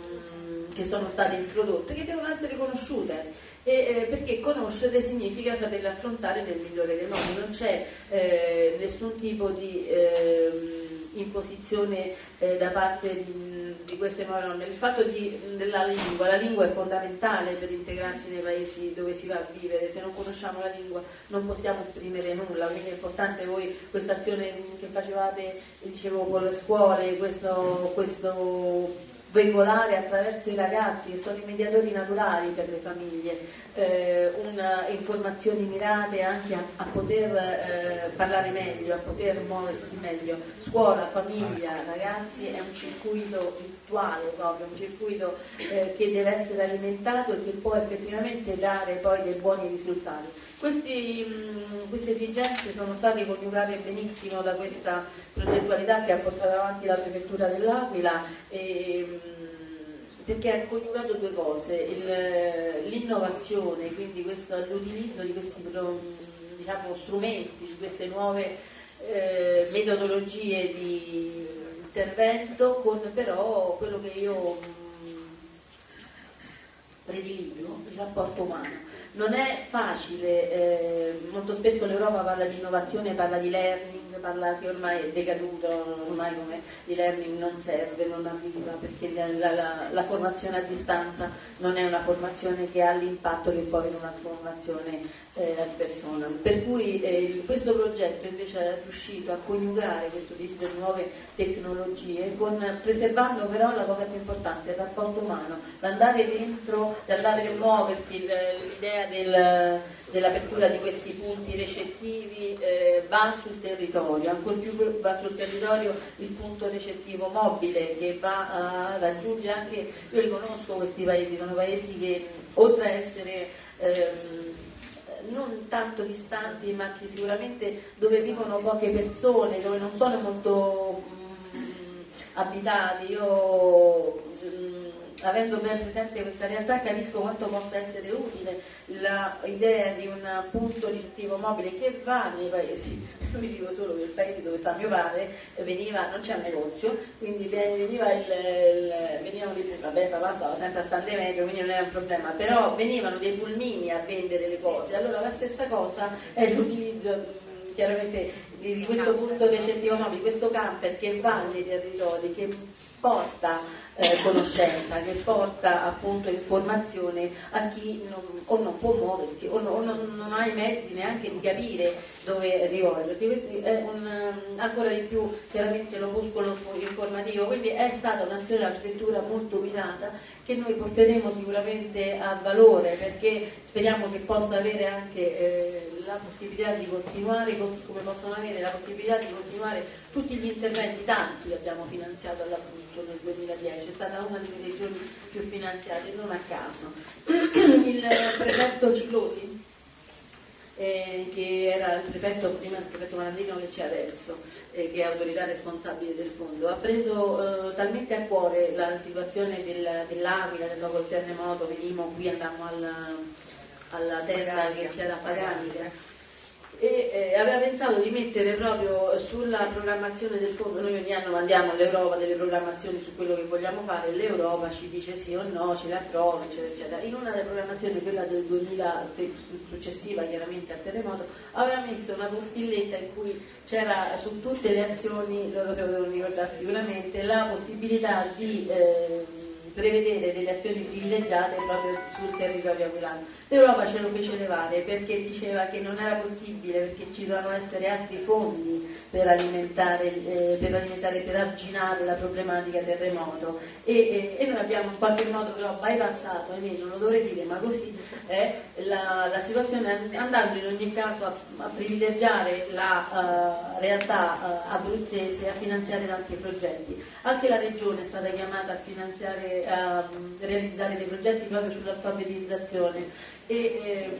che sono state introdotte che devono essere conosciute. E, eh, perché conoscere significa saperle affrontare nel migliore dei modi, non c'è eh, nessun tipo di eh, imposizione da parte di, di, queste norme. Il fatto di, della lingua, la lingua è fondamentale per integrarsi nei paesi dove si va a vivere, se non conosciamo la lingua non possiamo esprimere nulla, quindi è importante voi questa azione che facevate, dicevo, con le scuole, questo, questo veicolare attraverso i ragazzi che sono i mediatori naturali per le famiglie, eh, una, informazioni mirate anche a, a poter eh, parlare meglio, a poter muoversi meglio. Scuola, famiglia, ragazzi è un circuito virtuale proprio, un circuito eh, che deve essere alimentato e che può effettivamente dare poi dei buoni risultati. Questi, mh, queste esigenze sono state coniugate benissimo da questa progettualità che ha portato avanti la prefettura dell'Aquila e, mh, perché ha coniugato due cose, l'innovazione, quindi l'utilizzo di questi diciamo, strumenti, di queste nuove eh, metodologie di intervento con però quello che io mh, prediligo, il rapporto umano non è facile, eh, molto spesso l'Europa parla di innovazione, parla di learning, parla che ormai è decaduto, ormai come di learning non serve, non arriva, perché la, la, la, formazione a distanza non è una formazione che ha l'impatto che poi in una formazione eh, a persona. Per cui eh, questo progetto invece è riuscito a coniugare questo tipo di nuove tecnologie, con, preservando però la cosa più importante, il rapporto umano, l'andare dentro, l'andare a muoversi, l'idea del, dell'apertura di questi punti recettivi eh, va sul territorio, ancora più va sul territorio il punto recettivo mobile che va a raggiungere anche, io li conosco questi paesi, sono paesi che oltre a essere ehm, non tanto distanti ma che sicuramente dove vivono poche persone, dove non sono molto mh, mm, abitati, io avendo ben presente questa realtà capisco quanto possa essere utile l'idea di un punto ricettivo mobile che va nei paesi, io vi dico solo che il paese dove sta mio padre veniva, non c'è un negozio, quindi veniva il, il venivano dei vabbè papà stava sempre a stare meglio, quindi non era un problema, però venivano dei pulmini a vendere le cose, allora la stessa cosa è l'utilizzo chiaramente di, questo punto recettivo mobile, di questo camper che va nei territori, che porta eh, conoscenza, che porta appunto informazione a chi non, o non può muoversi o, no, o non, non, ha i mezzi neanche di capire dove rivolgersi. Questo è un, um, ancora di più chiaramente l'opuscolo informativo, quindi è stata un'azione della prefettura molto mirata che noi porteremo sicuramente a valore perché speriamo che possa avere anche eh, la possibilità di continuare, così come possono avere la possibilità di continuare tutti gli interventi, tanti abbiamo finanziato all'appunto nel 2010, è stata una delle regioni più finanziate, non a caso. Il prefetto Ciclosi, eh, che era il prefetto, prima il prefetto Malandino che c'è adesso, eh, che è autorità responsabile del fondo, ha preso eh, talmente a cuore la situazione del, dell'Aquila, dopo il terremoto, venimmo qui, andammo alla, alla terra che c'era Paganica e eh, aveva pensato di mettere proprio sulla programmazione del fondo, noi ogni anno mandiamo all'Europa delle programmazioni su quello che vogliamo fare, l'Europa ci dice sì o no, ce le approva, eccetera, eccetera. In una delle programmazioni, quella del 2000, successiva chiaramente al terremoto, aveva messo una postilletta in cui c'era su tutte le azioni, loro se lo devono ricordare sicuramente, la possibilità di... Eh, prevedere delle azioni privilegiate proprio sul territorio aquilano. L'Europa ce lo fece levare perché diceva che non era possibile, perché ci dovevano essere altri fondi per alimentare, eh, per alimentare, per arginare la problematica terremoto e, e, e, noi abbiamo in qualche modo però bypassato, ahimè non lo dovrei dire, ma così è la, la situazione andando in ogni caso a, a privilegiare la uh, realtà uh, abruzzese a finanziare altri progetti. Anche la regione è stata chiamata a finanziare, a realizzare dei progetti proprio sull'alfabetizzazione e, e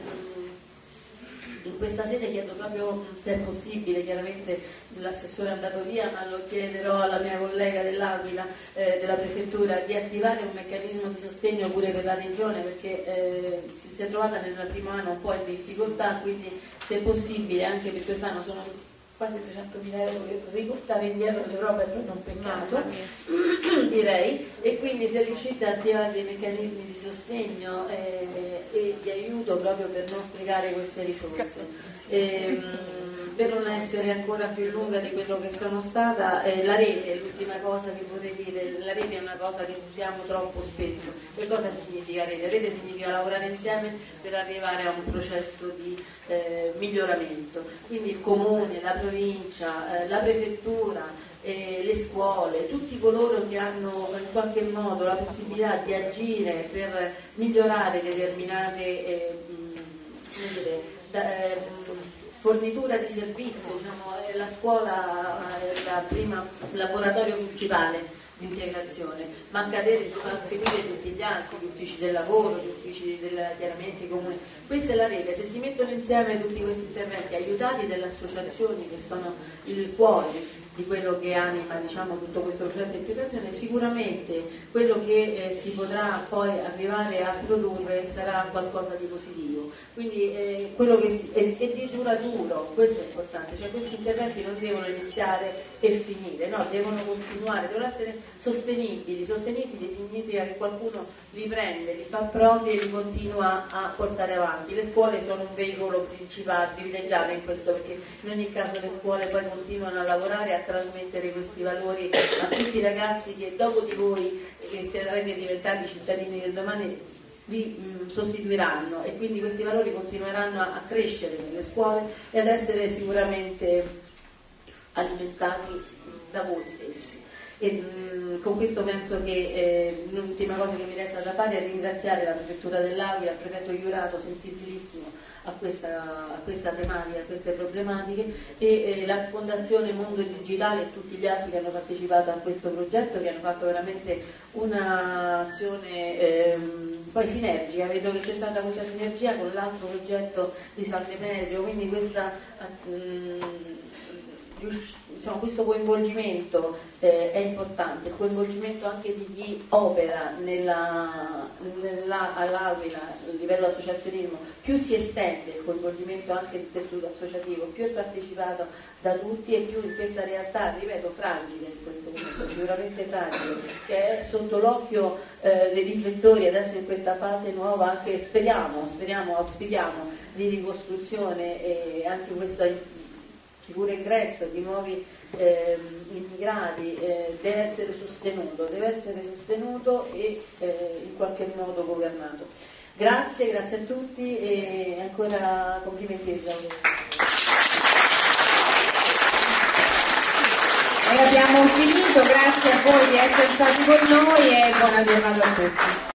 in questa sede chiedo proprio se è possibile, chiaramente l'assessore è andato via, ma lo chiederò alla mia collega dell'Aquila, eh, della prefettura, di attivare un meccanismo di sostegno pure per la regione perché eh, si è trovata nel primo anno un po' in difficoltà, quindi se è possibile anche per quest'anno sono quasi 300.000 euro per riportare indietro l'Europa è un peccato, direi, e quindi se riuscisse a attivare dei meccanismi di sostegno eh, e di aiuto proprio per non sprecare queste risorse. E, per non essere ancora più lunga di quello che sono stata, eh, la rete è l'ultima cosa che vorrei dire, la rete è una cosa che usiamo troppo spesso. Che cosa significa rete? Rete significa lavorare insieme per arrivare a un processo di eh, miglioramento. Quindi il comune, la provincia, eh, la prefettura, eh, le scuole, tutti coloro che hanno in qualche modo la possibilità di agire per migliorare determinate eh, dire, da, eh, fornitura di servizio, diciamo, la scuola è il primo laboratorio principale di integrazione, ma accadere a seguire tutti gli altri, gli uffici del lavoro, gli uffici del, chiaramente comuni. Questa è la rete, se si mettono insieme tutti questi interventi aiutati dalle associazioni che sono il cuore di quello che anima diciamo, tutto questo processo di integrazione, sicuramente quello che eh, si potrà poi arrivare a produrre sarà qualcosa di positivo. Quindi eh, quello che è, è, di duraturo, questo è importante, cioè questi interventi non devono iniziare e finire, no, devono continuare, devono essere sostenibili. Sostenibili significa che qualcuno li prende, li fa propri e li continua a portare avanti. Le scuole sono un veicolo principale, privilegiato in questo perché in ogni caso le scuole poi continuano a lavorare a trasmettere questi valori a tutti i ragazzi che dopo di voi, che sarete diventati cittadini del domani, vi mh, sostituiranno e quindi questi valori continueranno a, a, crescere nelle scuole e ad essere sicuramente alimentati da voi stessi. E, mh, con questo penso che eh, l'ultima cosa che mi resta da fare è ringraziare la prefettura dell'Aquila, il prefetto Iurato, sensibilissimo a questa, a questa, tematica, a queste problematiche e eh, la Fondazione Mondo Digitale e tutti gli altri che hanno partecipato a questo progetto, che hanno fatto veramente un'azione ehm, poi sinergica, vedo che c'è stata questa sinergia con l'altro progetto di San Demetrio, quindi questa mm, diciamo, questo coinvolgimento eh, è importante, il coinvolgimento anche di chi opera nella, nella, all'Aquila a livello associazionismo, più si estende il coinvolgimento anche del tessuto associativo, più è partecipato da tutti e più in questa realtà, ripeto, fragile in questo momento, sicuramente fragile, che è sotto l'occhio eh, dei riflettori adesso in questa fase nuova, anche speriamo, speriamo, auspichiamo di ricostruzione e anche questa sicuro ingresso di nuovi eh, immigrati eh, deve essere sostenuto, deve essere sostenuto e eh, in qualche modo governato. Grazie, grazie a tutti e ancora complimenti ai E abbiamo finito, grazie a voi di essere stati con noi e buona giornata a tutti.